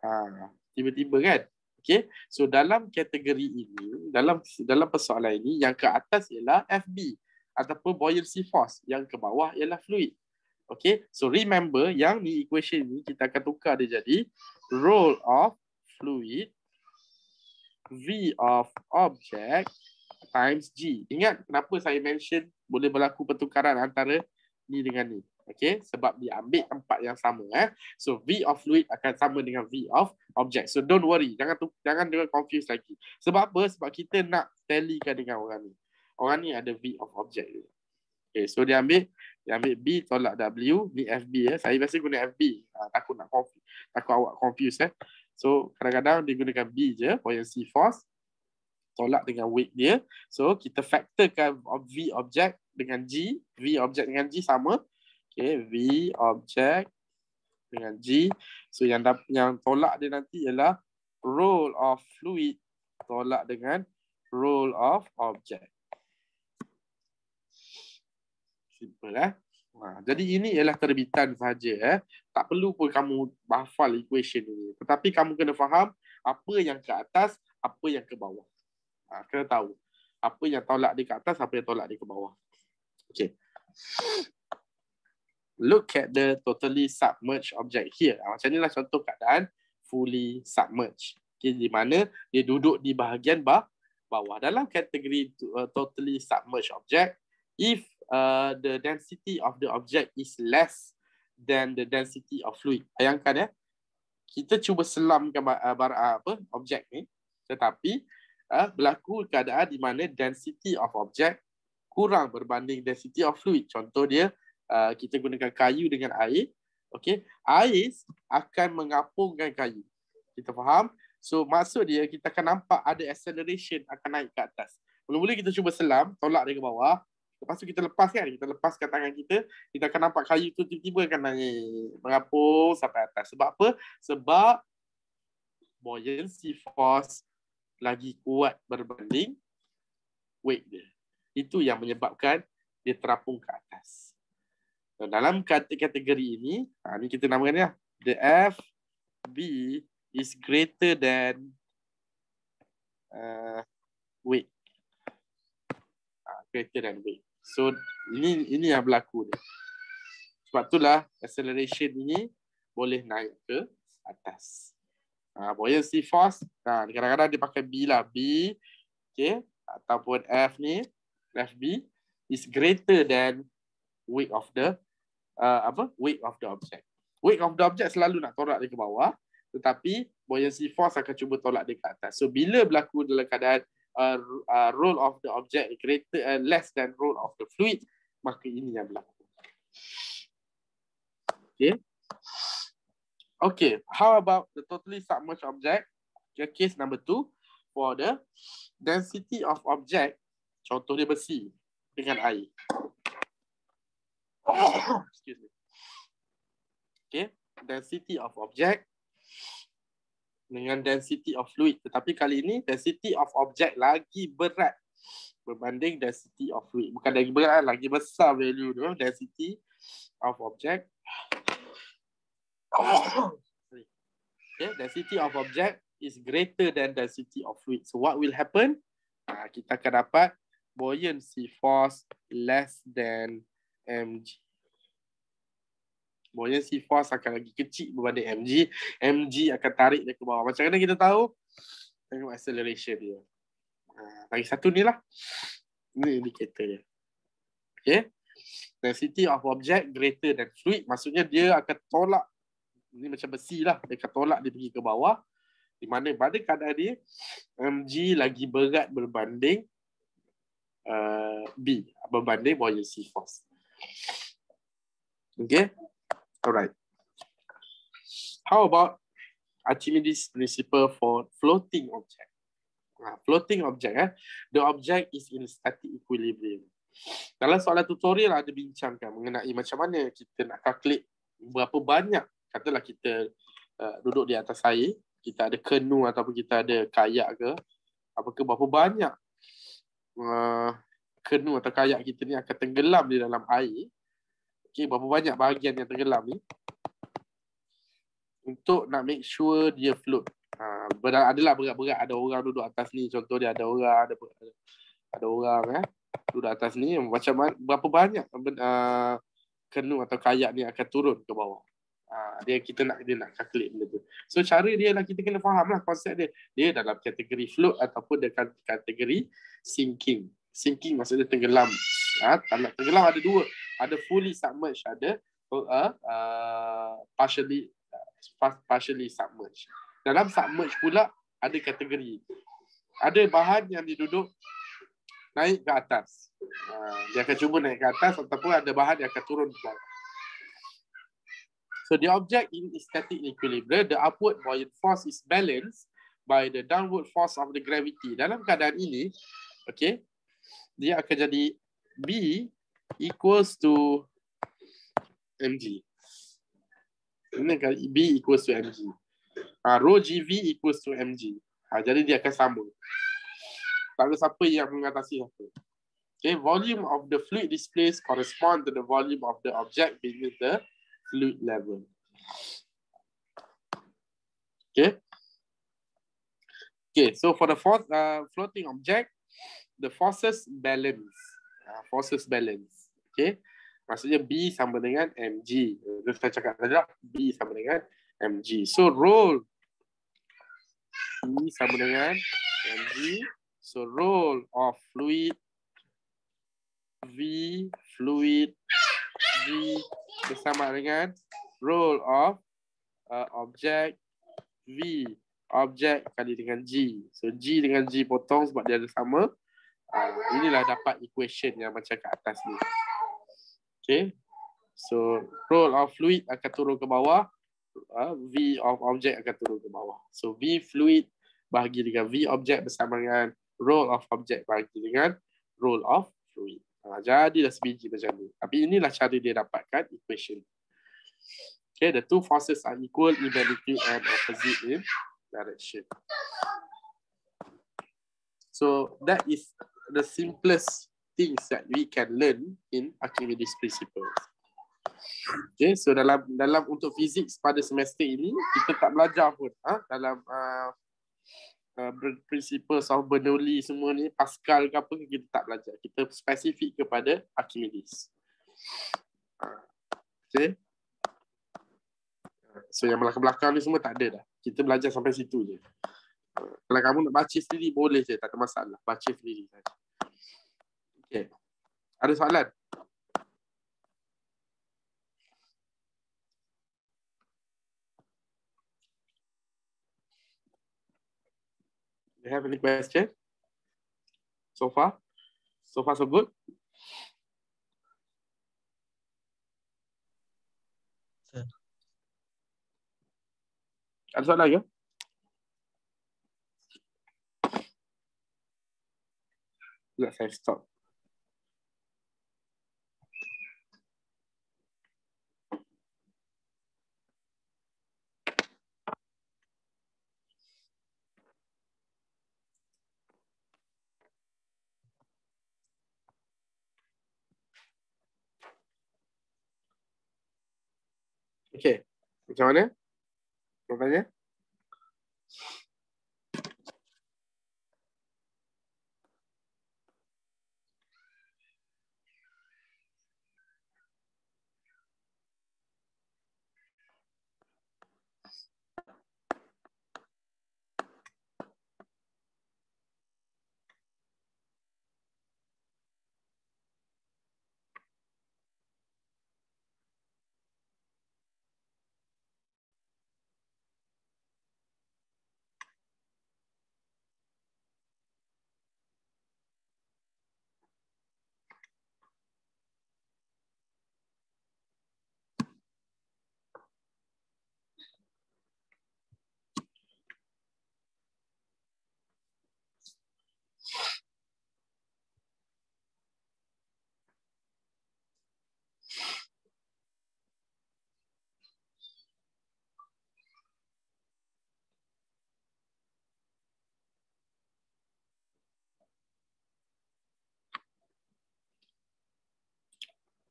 Ah tiba-tiba kan? Okay, so dalam kategori ini, dalam dalam persoalan ini, yang ke atas ialah FB ataupun buoyancy force, yang ke bawah ialah fluid. Okay, so remember yang ni equation ni kita akan tukar dia jadi roll of fluid V of object times G. Ingat kenapa saya mention boleh berlaku pertukaran antara ni dengan ni. Okay, sebab dia ambil tempat yang sama. Eh. So V of fluid akan sama dengan V of object. So don't worry, jangan tu, jangan dengan confuse lagi. Sebab apa? Sebab kita nak tallykan dengan orang ni. Orang ni ada V of object. Okay, so dia ambil Yang ambil B tolak W, ni FB ya. Saya biasa guna FB. Ha, takut nak confuse. Takut awak confuse eh. So kadang-kadang dia gunakan B je, buoyancy force. Tolak dengan weight dia. So kita factorkan V object dengan G. V object dengan G sama. Okay, V object dengan G. So yang yang tolak dia nanti ialah roll of fluid tolak dengan roll of object. Simple eh. Ha, jadi ini ialah terbitan saja eh. Tak perlu pun kamu hafal equation ini. Tetapi kamu kena faham apa yang ke atas, apa yang ke bawah. Ha, kena tahu. Apa yang tolak di ke atas, apa yang tolak di ke bawah. Okay. Look at the totally submerged object here. Ha, macam inilah contoh keadaan fully submerged. Okay, di mana dia duduk di bahagian bah bawah. Dalam kategori uh, totally submerged object, if uh, the density of the object is less than the density of fluid. Bayangkan ya, kita cuba selamkan uh, bar, uh, apa objek ni, tetapi uh, berlaku keadaan di mana density of object kurang berbanding density of fluid. Contoh dia, uh, kita gunakan kayu dengan air. Okay, air akan mengapungkan kayu. Kita faham? So maksud dia kita akan nampak ada acceleration akan naik ke atas. Mula-mula kita cuba selam, tolak dia ke bawah. Lepas tu kita lepas kan, kita lepaskan tangan kita, kita akan nampak kayu tu tiba-tiba akan naik mengapung sampai atas. Sebab apa? Sebab buoyancy force lagi kuat berbanding weight dia. Itu yang menyebabkan dia terapung ke atas. Dalam kategori ini, ha, ni kita namakan ya, the F, B is greater than uh, weight. Uh, greater than weight. So ini ini yang berlaku ni. Sebab itulah acceleration ini boleh naik ke atas. Ha, buoyancy force, ha, kadang-kadang dia pakai B lah. B, okay, ataupun F ni, FB, is greater than weight of the, uh, apa, weight of the object. Weight of the object selalu nak tolak dia ke bawah, tetapi buoyancy force akan cuba tolak dia ke atas. So bila berlaku dalam keadaan uh, uh, roll of the object greater uh, less than roll of the fluid maka ini yang berlaku. Okay. Okay how about the totally submerged object? Okay, case number two for the density of object contoh dia besi dengan air. Excuse me. Okay density of object dengan density of fluid. Tetapi kali ini density of object lagi berat berbanding density of fluid. Bukan lagi berat, lagi besar value tu. Density of object. okay, density of object is greater than density of fluid. So what will happen? Uh, kita akan dapat buoyancy force less than mg buoyancy force akan lagi kecil berbanding mg. mg akan tarik dia ke bawah. Macam mana kita tahu? Tengok acceleration dia. Ha, lagi satu ni lah. Ini indicator dia. Okay. Density of object greater than fluid. Maksudnya dia akan tolak. Ini macam besi lah. Dia akan tolak dia pergi ke bawah. Di mana pada keadaan dia, mg lagi berat berbanding uh, B. Berbanding buoyancy force. Okay. Alright. How about Archimedes principle for floating object? Nah, floating object, eh? the object is in static equilibrium. Dalam soalan tutorial ada bincangkan mengenai macam mana kita nak calculate berapa banyak, katalah kita uh, duduk di atas air, kita ada kenu ataupun kita ada kayak ke, apakah berapa banyak uh, kenu atau kayak kita ni akan tenggelam di dalam air Okay, berapa banyak bahagian yang tenggelam ni untuk nak make sure dia float. Ha, adalah berat-berat ada orang duduk atas ni contoh dia ada orang ada ada orang eh duduk atas ni macam berapa banyak uh, kenu atau kayak ni akan turun ke bawah. Ha, dia kita nak dia nak calculate benda tu. So cara dia lah kita kena faham lah konsep dia. Dia dalam kategori float ataupun dekat kategori sinking. Sinking maksudnya tenggelam. Ha, tenggelam ada dua ada fully submerged, ada uh, uh, partially uh, partially submerged. Dalam submerged pula ada kategori. Ada bahan yang diduduk naik ke atas. Uh, dia akan cuba naik ke atas ataupun ada bahan yang akan turun ke bawah. So the object in static equilibrium, the upward buoyant force is balanced by the downward force of the gravity. Dalam keadaan ini, okay, dia akan jadi B equals to mg. Ini kan B equals to mg. Ha, rho GV equals to mg. Ha, jadi dia akan sama. Tak ada siapa yang mengatasi apa. Okay, volume of the fluid displaced correspond to the volume of the object beneath the fluid level. Okay. Okay, so for the fourth uh, floating object, the forces balance. Uh, forces balance. Okay. Maksudnya B sama dengan mg. Itu saya cakap tadi lah. B sama dengan mg. So roll B sama dengan mg. So roll of fluid V fluid V bersama dengan roll of uh, object V object kali dengan G. So G dengan G potong sebab dia ada sama. Uh, inilah dapat equation yang macam kat atas ni. Okay. So roll of fluid akan turun ke bawah. Uh, v of object akan turun ke bawah. So V fluid bahagi dengan V object bersama dengan roll of object bahagi dengan roll of fluid. Uh, jadilah sebiji macam ni. Tapi inilah cara dia dapatkan equation. Okay, the two forces are equal in magnitude and opposite in direction. So that is the simplest things that we can learn in Archimedes principles. Okay, so dalam dalam untuk fizik pada semester ini kita tak belajar pun ha? dalam uh, uh, principles of Bernoulli semua ni Pascal ke apa kita tak belajar. Kita spesifik kepada Archimedes. Okay. So yang belakang-belakang ni semua tak ada dah. Kita belajar sampai situ je. Kalau kamu nak baca sendiri boleh je, tak ada masalah. Baca sendiri saja. Okay. Ada soalan? Do you have any question? So far? So far so good? Ada soalan lagi? Let saya stop. Okay, macam mana? Pertanyaan?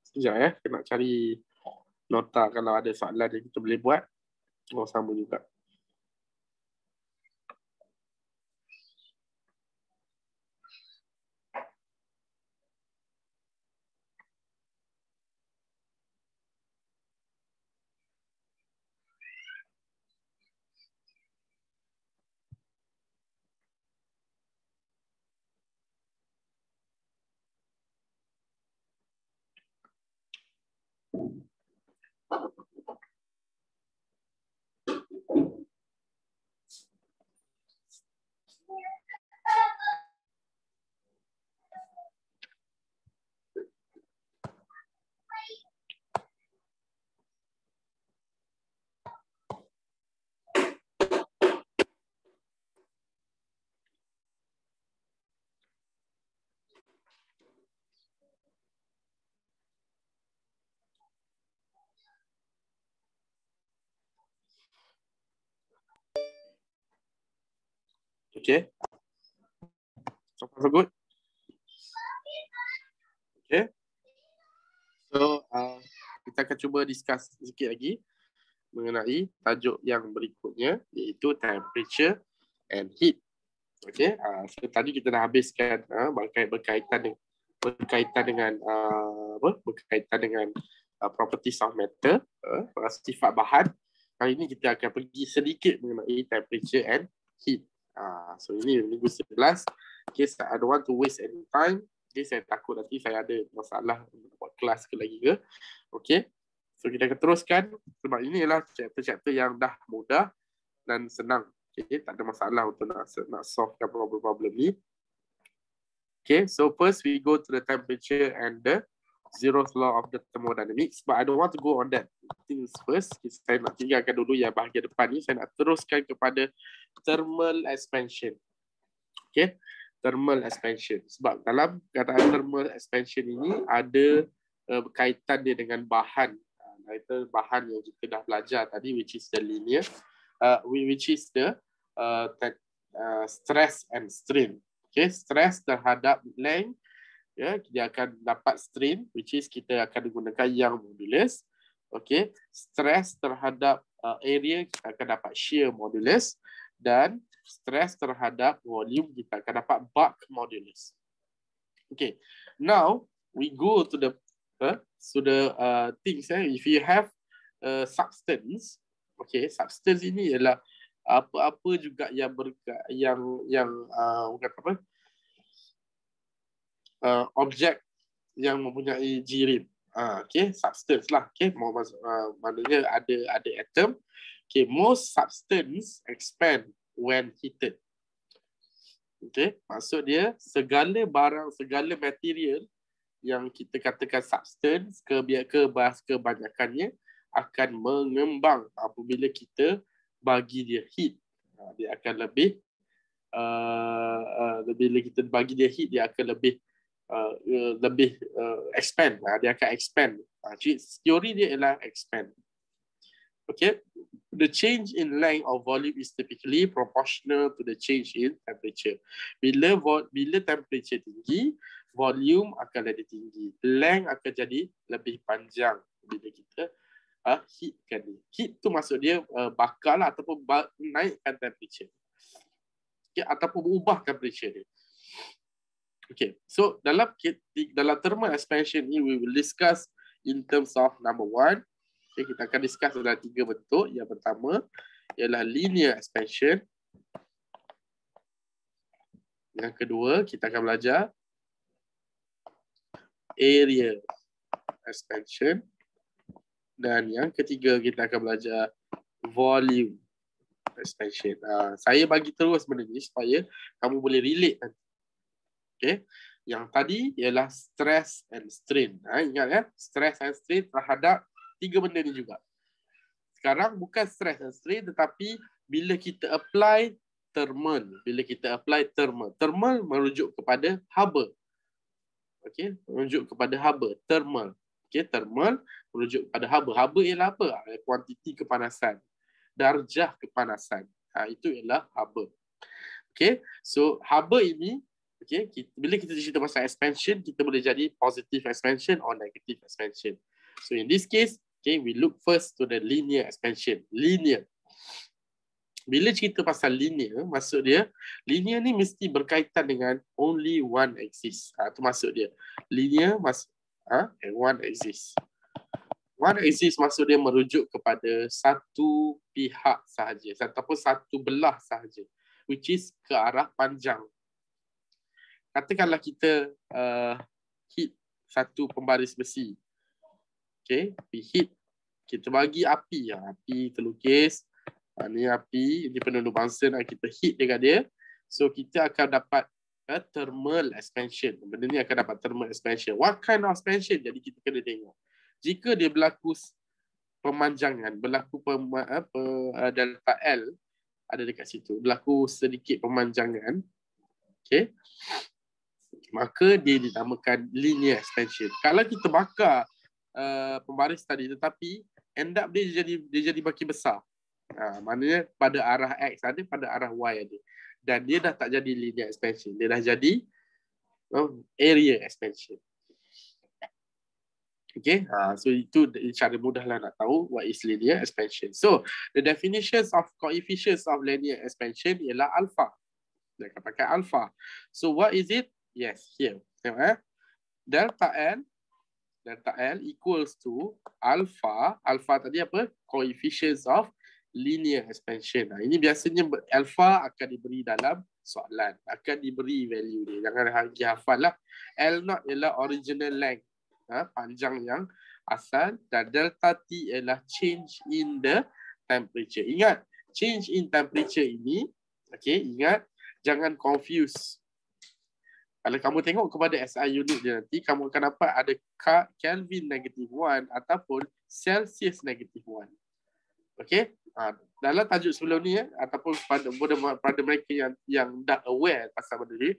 Sekejap ya, kita nak cari nota kalau ada soalan yang kita boleh buat. Oh, sama juga. Okay. So far so good? Okay. So uh, kita akan cuba discuss sikit lagi mengenai tajuk yang berikutnya iaitu temperature and heat. Okay. Uh, so tadi kita dah habiskan uh, berkaitan dengan berkaitan dengan uh, apa? Berkaitan dengan uh, properties of matter, uh, sifat bahan. Kali ini kita akan pergi sedikit mengenai temperature and heat. Uh, so ini minggu 11. Okay, so I don't want to waste any time. Okay, saya takut nanti saya ada masalah buat kelas ke lagi ke. Okay. So kita akan teruskan sebab ini adalah chapter-chapter yang dah mudah dan senang. Okay, tak ada masalah untuk nak, nak solve problem-problem ni. Okay, so first we go to the temperature and the zeroth law of the thermodynamics. But I don't want to go on that things first. Saya nak tinggalkan dulu yang bahagian depan ni. Saya nak teruskan kepada thermal expansion. Okay, thermal expansion. Sebab dalam keadaan thermal expansion ini ada uh, berkaitan dia dengan bahan. Uh, bahan yang kita dah belajar tadi which is the linear. Uh, which is the uh, uh, stress and strain. Okay, stress terhadap length ya dia akan dapat strain which is kita akan gunakan yang modulus okay stress terhadap uh, area kita akan dapat shear modulus dan stress terhadap volume kita akan dapat bulk modulus. Okay, now we go to the uh, to the uh, things. Eh. If you have uh, substance, okay, substance ini ialah apa-apa juga yang ber, yang yang uh, bukan apa uh, objek yang mempunyai jirim. Uh, okay, substance lah. Okay, mau uh, maknanya ada ada atom. Okay, most substance expand when heated. Okay, maksud dia segala barang, segala material yang kita katakan substance ke ke bahas kebanyakannya akan mengembang apabila kita bagi dia heat. Ha, dia akan lebih uh, uh, bila kita bagi dia heat dia akan lebih uh, uh, lebih uh, expand. Uh, dia akan expand. Uh, teori dia ialah expand. Okay, the change in length or volume is typically proportional to the change in temperature. Bila bila temperature tinggi, volume akan lebih tinggi. Length akan jadi lebih panjang bila kita uh, heatkan dia. Heat tu maksud dia uh, bakar lah ataupun naikkan temperature. Okay, ataupun ubah temperature dia. Okay, so dalam dalam thermal expansion ni, we will discuss in terms of number one, Okay, kita akan discuss ada tiga bentuk. Yang pertama ialah linear expansion. Yang kedua, kita akan belajar area expansion. Dan yang ketiga, kita akan belajar volume expansion. Uh, saya bagi terus benda ni supaya kamu boleh relate nanti. Okay. Yang tadi ialah stress and strain. Ha, ingat kan? Stress and strain terhadap tiga benda ni juga. Sekarang bukan stress dan strain tetapi bila kita apply thermal, bila kita apply thermal, thermal merujuk kepada haba. Okey, merujuk kepada haba, thermal. Okey, thermal merujuk kepada haba. Haba ialah apa? Kuantiti kepanasan. Darjah kepanasan. Ha, itu ialah haba. Okey, so haba ini Okay, kita, bila kita cerita pasal expansion, kita boleh jadi positive expansion or negative expansion. So in this case, Okay, we look first to the linear expansion. Linear. Bila cerita pasal linear, maksud dia, linear ni mesti berkaitan dengan only one axis. Ha, itu maksud dia. Linear, mas ha, and one axis. One axis maksud dia merujuk kepada satu pihak sahaja. Ataupun satu belah sahaja. Which is ke arah panjang. Katakanlah kita uh, hit satu pembaris besi. Okay, we hit. Kita bagi api. Ya. Api terlukis. Ha, ni api, ini penuh bangsa nak kita hit dekat dia. So kita akan dapat uh, thermal expansion. Benda ni akan dapat thermal expansion. What kind of expansion? Jadi kita kena tengok. Jika dia berlaku pemanjangan, berlaku pem, apa, uh, delta L ada dekat situ. Berlaku sedikit pemanjangan. Okay. Maka dia dinamakan linear expansion. Kalau kita bakar uh, pembaris tadi tetapi end up dia jadi dia jadi makin besar. Ha, maknanya pada arah X ada, pada arah Y ada. dan dia dah tak jadi linear expansion. Dia dah jadi um, area expansion. Okay, uh, so itu cara mudah lah nak tahu what is linear expansion. So, the definitions of coefficients of linear expansion ialah alpha. Dia akan pakai alpha. So, what is it? Yes, here. Tengok eh. Delta N, delta L equals to alpha. Alpha tadi apa? Coefficients of linear expansion. Nah, ini biasanya alpha akan diberi dalam soalan. Akan diberi value dia. Jangan lagi hafal lah. L0 ialah original length ha, panjang yang asal dan delta T ialah change in the temperature. Ingat, change in temperature ini, okay, ingat, jangan confuse. Kalau kamu tengok kepada SI unit dia nanti, kamu akan dapat ada Kelvin negatif 1 ataupun Celsius negatif 1. Okay? Ha, dalam tajuk sebelum ni, ya, ataupun pada, pada, pada mereka yang yang dah aware pasal benda ni,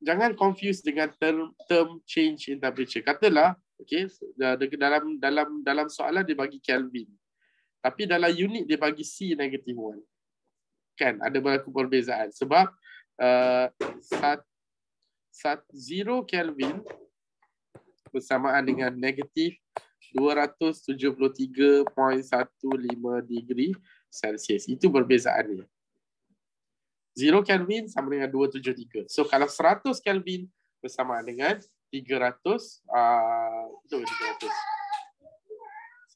jangan confuse dengan term, term change in temperature. Katalah, okay, dalam dalam dalam soalan dia bagi Kelvin. Tapi dalam unit dia bagi C negatif 1. Kan? Ada berlaku perbezaan. Sebab, uh, satu 0 Kelvin bersamaan dengan negatif 273.15 degree Celsius. Itu perbezaan dia. 0 Kelvin sama dengan 273. So kalau 100 Kelvin bersamaan dengan 300 uh, uh, 300.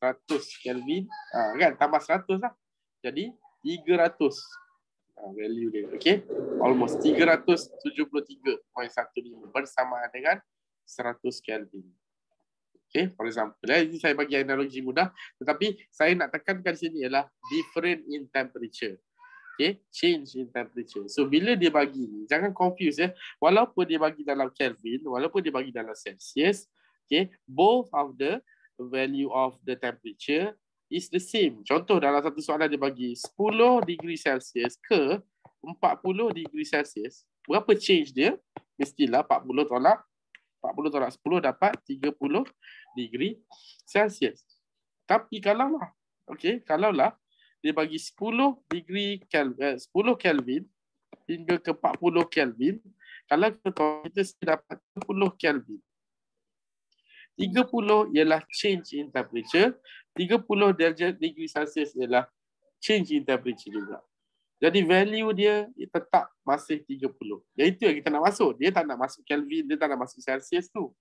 100 Kelvin uh, kan tambah 100 lah. Jadi 300 uh, value dia. Okay. Almost 373.15 bersama dengan 100 Kelvin. Okay, for example, eh, ini saya bagi analogi mudah. Tetapi saya nak tekankan sini ialah different in temperature okay, change in temperature. So bila dia bagi ni, jangan confuse ya. Walaupun dia bagi dalam Kelvin, walaupun dia bagi dalam Celsius, okay, both of the value of the temperature is the same. Contoh dalam satu soalan dia bagi 10 degree Celsius ke 40 degree Celsius. Berapa change dia? Mestilah 40 tolak 40 tolak 10 dapat 30 degree Celsius. Tapi kalau lah, okay, kalau lah dia bagi 10 degree Kelvin, 10 eh, Kelvin hingga ke 40 Kelvin. Kalau kita kita dapat 30 Kelvin. 30 ialah change in temperature. 30 darjah degree Celsius ialah change in temperature juga. Jadi value dia tetap masih 30. Yang itu yang kita nak masuk. Dia tak nak masuk Kelvin, dia tak nak masuk Celsius tu.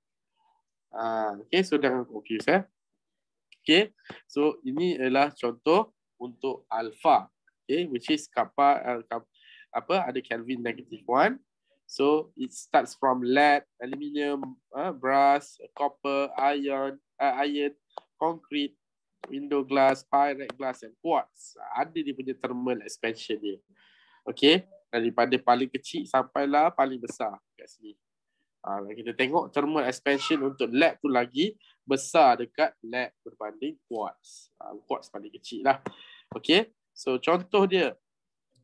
Uh, okay, so jangan confuse. Eh. Okay, so ini adalah contoh untuk alpha okay which is kappa uh, kap, apa ada kelvin negative 1 so it starts from lead aluminium uh, brass copper iron uh, iron concrete window glass pyrex glass and quartz ada dia punya thermal expansion dia okay daripada paling kecil sampailah paling besar kat sini Ha, kita tengok thermal expansion untuk lead tu lagi besar dekat lead berbanding quartz. Ha, quartz paling kecil lah. Okay, so contoh dia.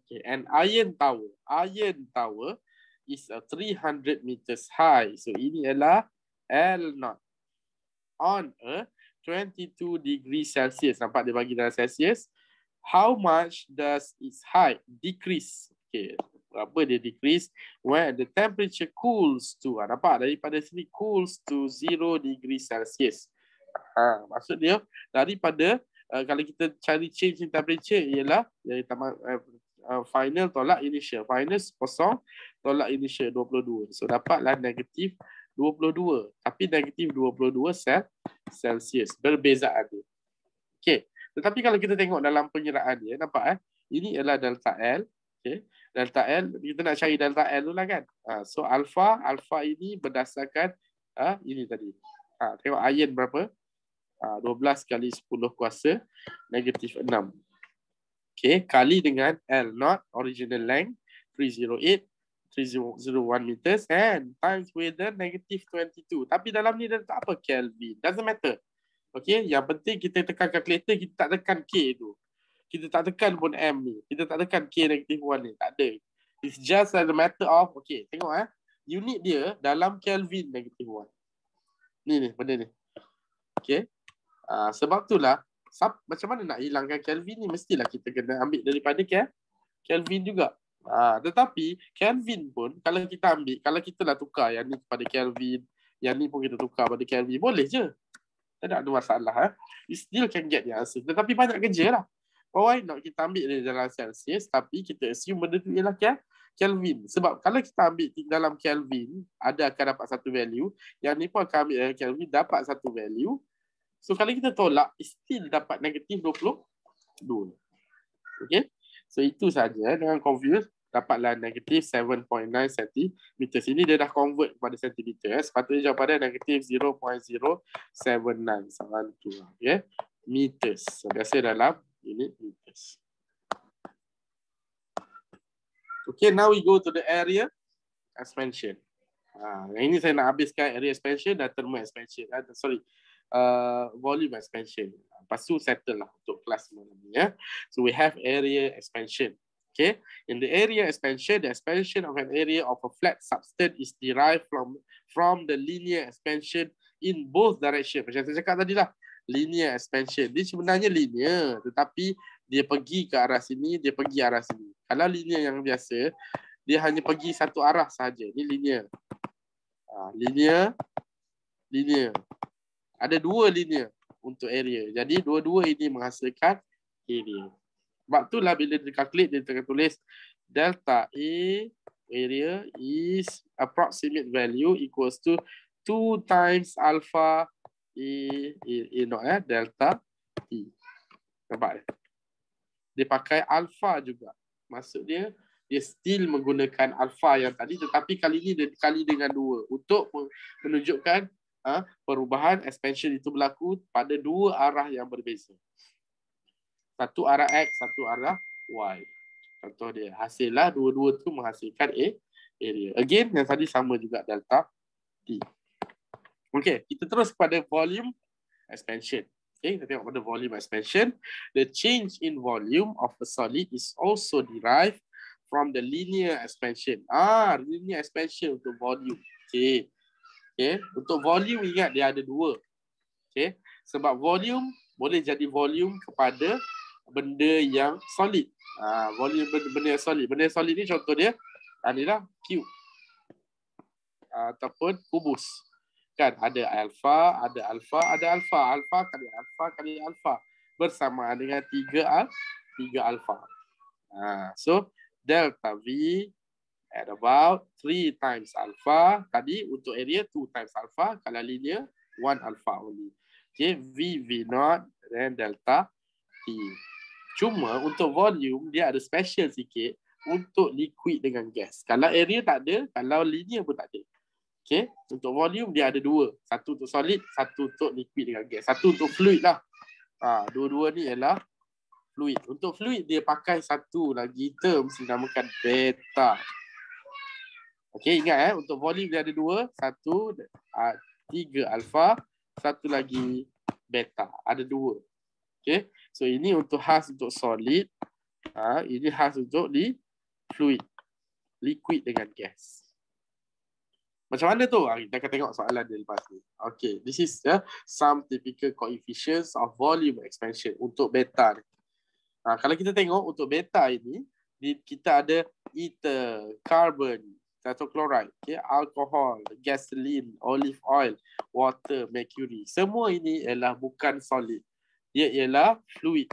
Okay, an iron tower. Iron tower is a 300 meters high. So ini adalah L0 on a 22 degree Celsius. Nampak dia bagi dalam Celsius. How much does its height decrease? Okay, berapa dia decrease? When the temperature cools to, ha, nampak daripada sini cools to 0 degree Celsius. Ha, maksud dia daripada uh, kalau kita cari change in temperature ialah dari tamat uh, final tolak initial. Final kosong tolak initial 22. So dapatlah negatif 22. Tapi negatif 22 sel Celsius. Berbezaan dia. Okay. Tetapi kalau kita tengok dalam penyeraan dia, nampak eh? Ini adalah delta L. Okay. Delta L, kita nak cari delta L dulu lah kan. Uh, so alpha, alpha ini berdasarkan uh, ini tadi. Uh, tengok iron berapa? 12 ah, kali 10 kuasa negatif 6. Okay, kali dengan L not original length 308 301 meters and times with the negative 22. Tapi dalam ni dia tak apa Kelvin. Doesn't matter. Okay, yang penting kita tekan calculator, kita tak tekan K tu. Kita tak tekan pun M ni. Kita tak tekan K negative 1 ni. Tak ada. It's just a matter of, okay, tengok eh. Unit dia dalam Kelvin negative 1. Ni ni, benda ni. Okay. Uh, sebab itulah macam mana nak hilangkan Kelvin ni mestilah kita kena ambil daripada Kelvin juga. Ha, tetapi Kelvin pun kalau kita ambil, kalau kita lah tukar yang ni kepada Kelvin, yang ni pun kita tukar pada Kelvin, boleh je. Tak ada masalah. Ha? You still can get the answer. Tetapi banyak kerja lah. Why not kita ambil dia dalam Celsius tapi kita assume benda tu ialah Kelvin. Sebab kalau kita ambil dalam Kelvin, ada akan dapat satu value. Yang ni pun akan ambil dalam Kelvin, dapat satu value. So kalau kita tolak, still dapat negatif 22. Okay. So itu saja. Dengan confuse, dapatlah negatif 7.9 cm. Sini dia dah convert kepada centimeter. Eh. Sepatutnya jawapan dia negatif 0.079. Sama tu. Okay. Meters. So, biasa dalam unit meters. Okay, now we go to the area expansion. Ha, ini saya nak habiskan area expansion dan thermal expansion. Uh, sorry, uh, volume expansion. Lepas tu settle lah untuk kelas malam ni. Ya. So we have area expansion. Okay, in the area expansion, the expansion of an area of a flat substance is derived from from the linear expansion in both direction. Macam saya cakap tadi lah, linear expansion. Dia sebenarnya linear, tetapi dia pergi ke arah sini, dia pergi arah sini. Kalau linear yang biasa, dia hanya pergi satu arah saja. Ini linear. Ha, linear, linear. Ada dua linear untuk area. Jadi dua-dua ini menghasilkan area. Sebab itulah bila dia calculate, dia akan tulis delta A area is approximate value equals to 2 times alpha A, A, A not eh, delta T. Nampak eh? Dia pakai alpha juga. Maksud dia, dia still menggunakan alpha yang tadi tetapi kali ini dia dikali dengan dua untuk menunjukkan perubahan expansion itu berlaku pada dua arah yang berbeza. Satu arah X, satu arah Y. Contoh dia, hasillah dua-dua tu menghasilkan A area. Again, yang tadi sama juga delta T. Okay, kita terus kepada volume expansion. Okay, kita tengok pada volume expansion. The change in volume of a solid is also derived from the linear expansion. Ah, linear expansion untuk volume. Okay. Okay, untuk volume ingat dia ada dua. Okay, sebab volume boleh jadi volume kepada benda yang solid. Ah, volume benda, yang solid. Benda yang solid ni contoh dia adalah cube. Ataupun kubus kan ada alfa, ada alfa, ada alfa, alfa kali alfa kali alfa bersama dengan tiga al, tiga alfa. Ha, so delta V at about three times alpha. Tadi untuk area two times alpha. Kalau linear, one alpha only. Okay, V, V not, then delta T. Cuma untuk volume, dia ada special sikit untuk liquid dengan gas. Kalau area tak ada, kalau linear pun tak ada. Okay. Untuk volume dia ada dua. Satu untuk solid, satu untuk liquid dengan gas. Satu untuk fluid lah. Ha, dua-dua ni ialah fluid. Untuk fluid dia pakai satu lagi term dinamakan beta. Okay ingat eh. Untuk volume dia ada dua. Satu, uh, tiga alpha. Satu lagi beta. Ada dua. Okay. So ini untuk khas untuk solid. Ha, ini khas untuk di fluid. Liquid dengan gas. Macam mana tu? Ah, kita akan tengok soalan dia lepas ni. Okay, this is the some typical coefficients of volume expansion untuk beta ni. Ha, kalau kita tengok untuk beta ini, kita ada ether, carbon, atau chloride, okay, alcohol, gasoline, olive oil, water, mercury. Semua ini ialah bukan solid. Ia ialah fluid.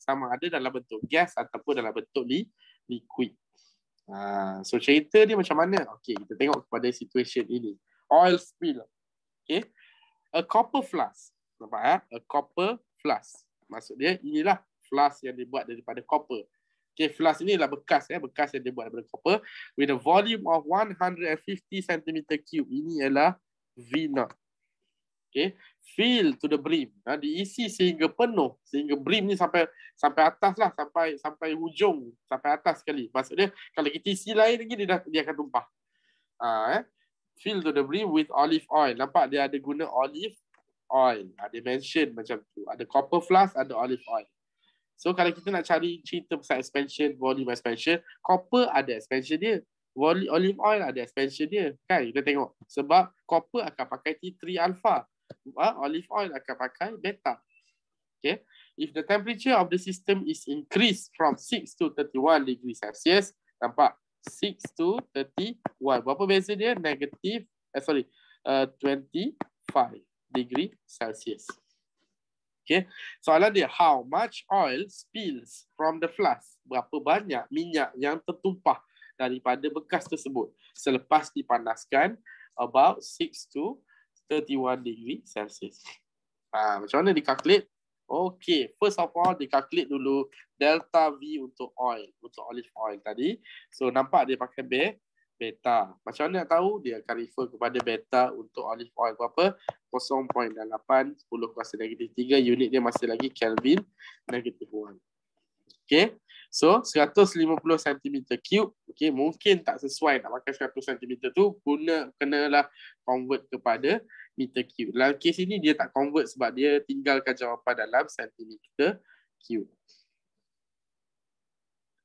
Sama ada dalam bentuk gas ataupun dalam bentuk li liquid. Ha, so cerita dia macam mana? Okay, kita tengok kepada situation ini. Oil spill. Okay. A copper flask. Nampak ya? A copper flask. Maksud dia inilah flask yang dibuat daripada copper. Okay, flask ini adalah bekas ya, bekas yang dibuat daripada copper with a volume of 150 cm cube. Ini adalah V0. Okay, fill to the brim. Ha, diisi sehingga penuh, sehingga brim ni sampai sampai atas lah, sampai sampai hujung, sampai atas sekali. Maksudnya kalau kita isi lain lagi dia dah dia akan tumpah. Ha, eh? Fill to the brim with olive oil. Nampak dia ada guna olive oil. Ha, dia mention macam tu. Ada copper flask, ada olive oil. So kalau kita nak cari cerita pasal expansion, volume expansion, copper ada expansion dia. Olive oil ada expansion dia. Kan kita tengok. Sebab copper akan pakai T3 alpha uh, olive oil akan pakai beta. Okay. if the temperature of the system is increased from 6 to 31 degree Celsius, nampak 6 to 31. Berapa beza dia? Negative, eh, sorry, uh, 25 degree Celsius. Okay, soalan dia, how much oil spills from the flask? Berapa banyak minyak yang tertumpah daripada bekas tersebut selepas dipanaskan about 6 to 31 degree Celsius. Ha, macam mana dikalkulate? Okay, first of all, dikalkulate dulu delta V untuk oil, untuk olive oil tadi. So, nampak dia pakai B, beta. Macam mana nak tahu? Dia akan refer kepada beta untuk olive oil berapa? 0.8, 10 kuasa negatif 3. Unit dia masih lagi Kelvin negatif 1. Okay, so 150 cm cube. Okay, mungkin tak sesuai nak pakai 100 cm tu. Guna, kenalah convert kepada meter cube. Dalam kes ini dia tak convert sebab dia tinggalkan jawapan dalam centimeter cube.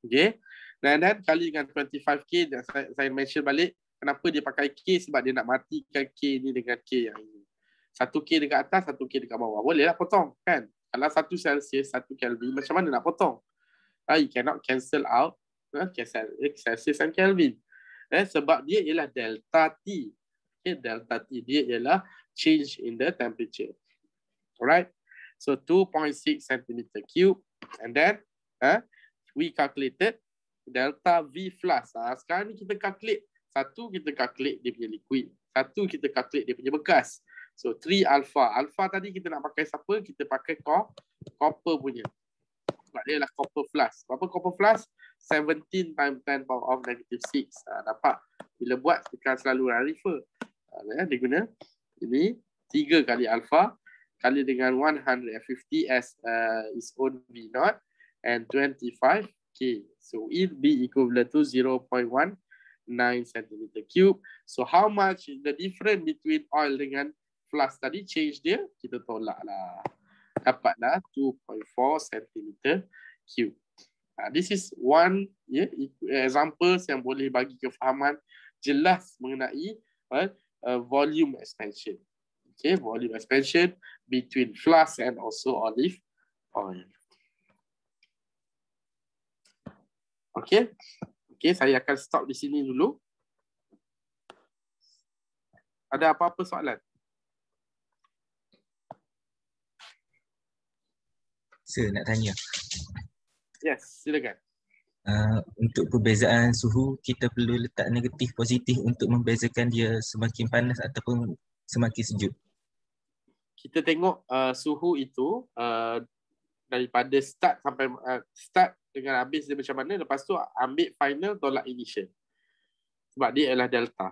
Okay. Dan, dan kali dengan 25K dan saya, saya mention balik kenapa dia pakai K sebab dia nak matikan K ni dengan K yang ini. Satu K dekat atas, satu K dekat bawah. Bolehlah potong kan. Kalau satu Celsius, satu Kelvin, macam mana nak potong? Uh, you cannot cancel out uh, Celsius and Kelvin. Eh, sebab dia ialah delta T. Okay, delta T dia ialah change in the temperature. Alright. So 2.6 centimeter cube. And then uh, we calculated delta V flash. Uh, sekarang ni kita calculate. Satu kita calculate dia punya liquid. Satu kita calculate dia punya bekas. So 3 alpha. Alpha tadi kita nak pakai siapa? Kita pakai copper punya. Sebab dia adalah copper flash. Berapa copper flash? 17 times 10 power of negative 6. Uh, dapat. Bila buat, kita selalu refer. Uh, dia guna ini 3 kali alpha kali dengan 150 as uh, its own V naught and 25 K. So it be equivalent to 0.19 cm cube. So how much the difference between oil dengan flask tadi change dia? Kita tolak lah. Dapatlah 2.4 cm cube. Uh, this is one yeah, examples yang boleh bagi kefahaman jelas mengenai uh, uh, volume expansion. Okay, volume expansion between flask and also olive oil. Okay, okay, saya akan stop di sini dulu. Ada apa-apa soalan? Saya nak tanya. Yes, silakan. Uh, untuk perbezaan suhu kita perlu letak negatif positif untuk membezakan dia semakin panas ataupun semakin sejuk. Kita tengok uh, suhu itu uh, daripada start sampai uh, start dengan habis dia macam mana lepas tu ambil final tolak initial. Sebab dia adalah delta.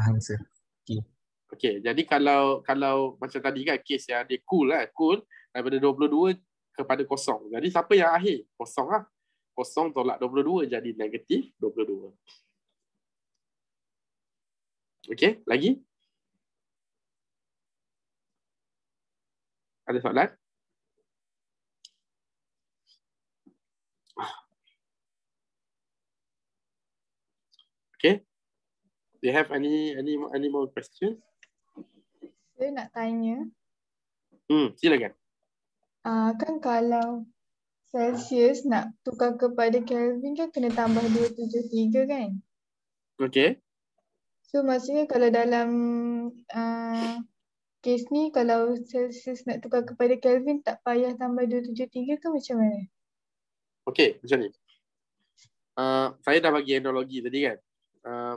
Faham sir. Okay. Okay, jadi kalau kalau macam tadi kan case yang dia cool lah, cool daripada 22 kepada kosong. Jadi siapa yang akhir? Kosong lah kosong tolak 22 jadi negatif 22. Okey, lagi? Ada soalan? Okay. Do you have any any any more questions? Saya nak tanya. Hmm, silakan. Uh, kan kalau Celsius nak tukar kepada Kelvin kan kena tambah 273 kan? Okay. So maksudnya kalau dalam uh, kes ni kalau Celsius nak tukar kepada Kelvin tak payah tambah 273 ke macam mana? Okay macam ni. Uh, saya dah bagi analogi tadi kan. Uh,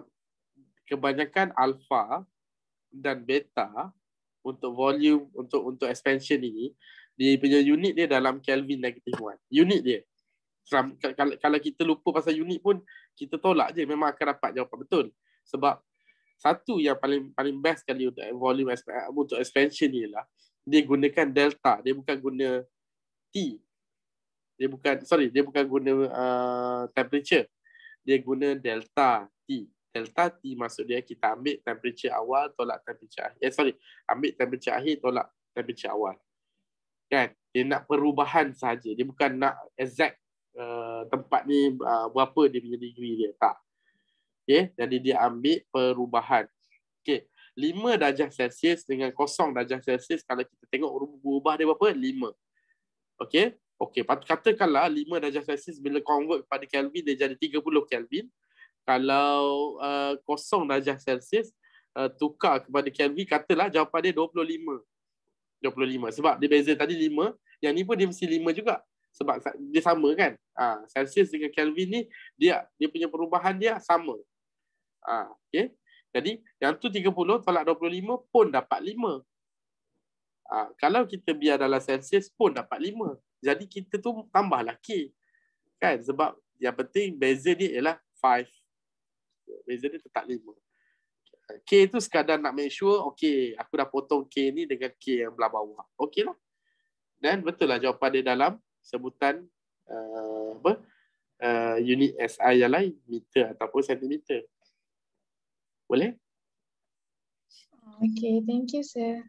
kebanyakan alpha dan beta untuk volume untuk untuk expansion ini dia punya unit dia dalam Kelvin negative 1. Unit dia. Kalau, kita lupa pasal unit pun, kita tolak je. Memang akan dapat jawapan betul. Sebab satu yang paling paling best sekali untuk volume untuk expansion ni lah, dia gunakan delta. Dia bukan guna T. Dia bukan, sorry, dia bukan guna uh, temperature. Dia guna delta T. Delta T maksud dia kita ambil temperature awal tolak temperature akhir. Eh, sorry, ambil temperature akhir tolak temperature awal. Kan? Dia nak perubahan saja dia bukan nak exact uh, tempat ni uh, berapa dia punya degree dia. Tak. Okey? Jadi dia ambil perubahan. Okey. 5 darjah celsius dengan kosong darjah celsius kalau kita tengok berubah dia berapa? 5 Okay. Okay, katakanlah 5 darjah Celsius bila convert kepada Kelvin dia jadi 30 Kelvin. Kalau uh, kosong darjah Celsius uh, tukar kepada Kelvin, katalah jawapan dia 25. 25. Sebab dia beza tadi 5, yang ni pun dia mesti 5 juga. Sebab dia sama kan? Ha, Celsius dengan Kelvin ni dia dia punya perubahan dia sama. Ha, okay. Jadi yang tu 30 tolak 25 pun dapat 5. Ha, kalau kita biar dalam Celsius pun dapat 5. Jadi kita tu tambahlah K. Kan? Sebab yang penting beza dia ialah 5. Beza dia tetap 5. K tu sekadar nak make sure, okay, aku dah potong K ni dengan K yang belah bawah. Okay lah. Dan betul lah jawapan dia dalam sebutan uh, apa? Uh, unit SI yang lain, meter ataupun sentimeter. Boleh? Okay, thank you sir.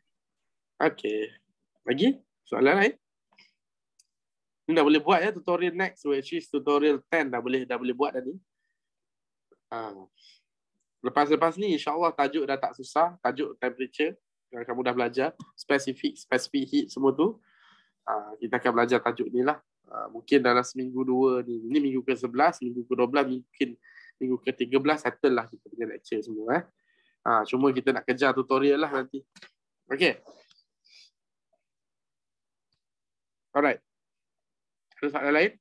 Okay. Lagi? Soalan lain? Ni dah boleh buat ya tutorial next which is tutorial 10 dah boleh dah boleh buat dah ni. Ha. Lepas-lepas ni insyaAllah tajuk dah tak susah. Tajuk temperature kamu dah belajar. Specific, specific heat semua tu. Ha, kita akan belajar tajuk ni lah. Ha, mungkin dalam seminggu dua ni. Ni minggu ke-11, minggu ke-12, mungkin minggu ke-13 settle lah kita punya lecture semua. Eh. Cuma kita nak kejar tutorial lah nanti. Okay. Alright. Ada soalan lain?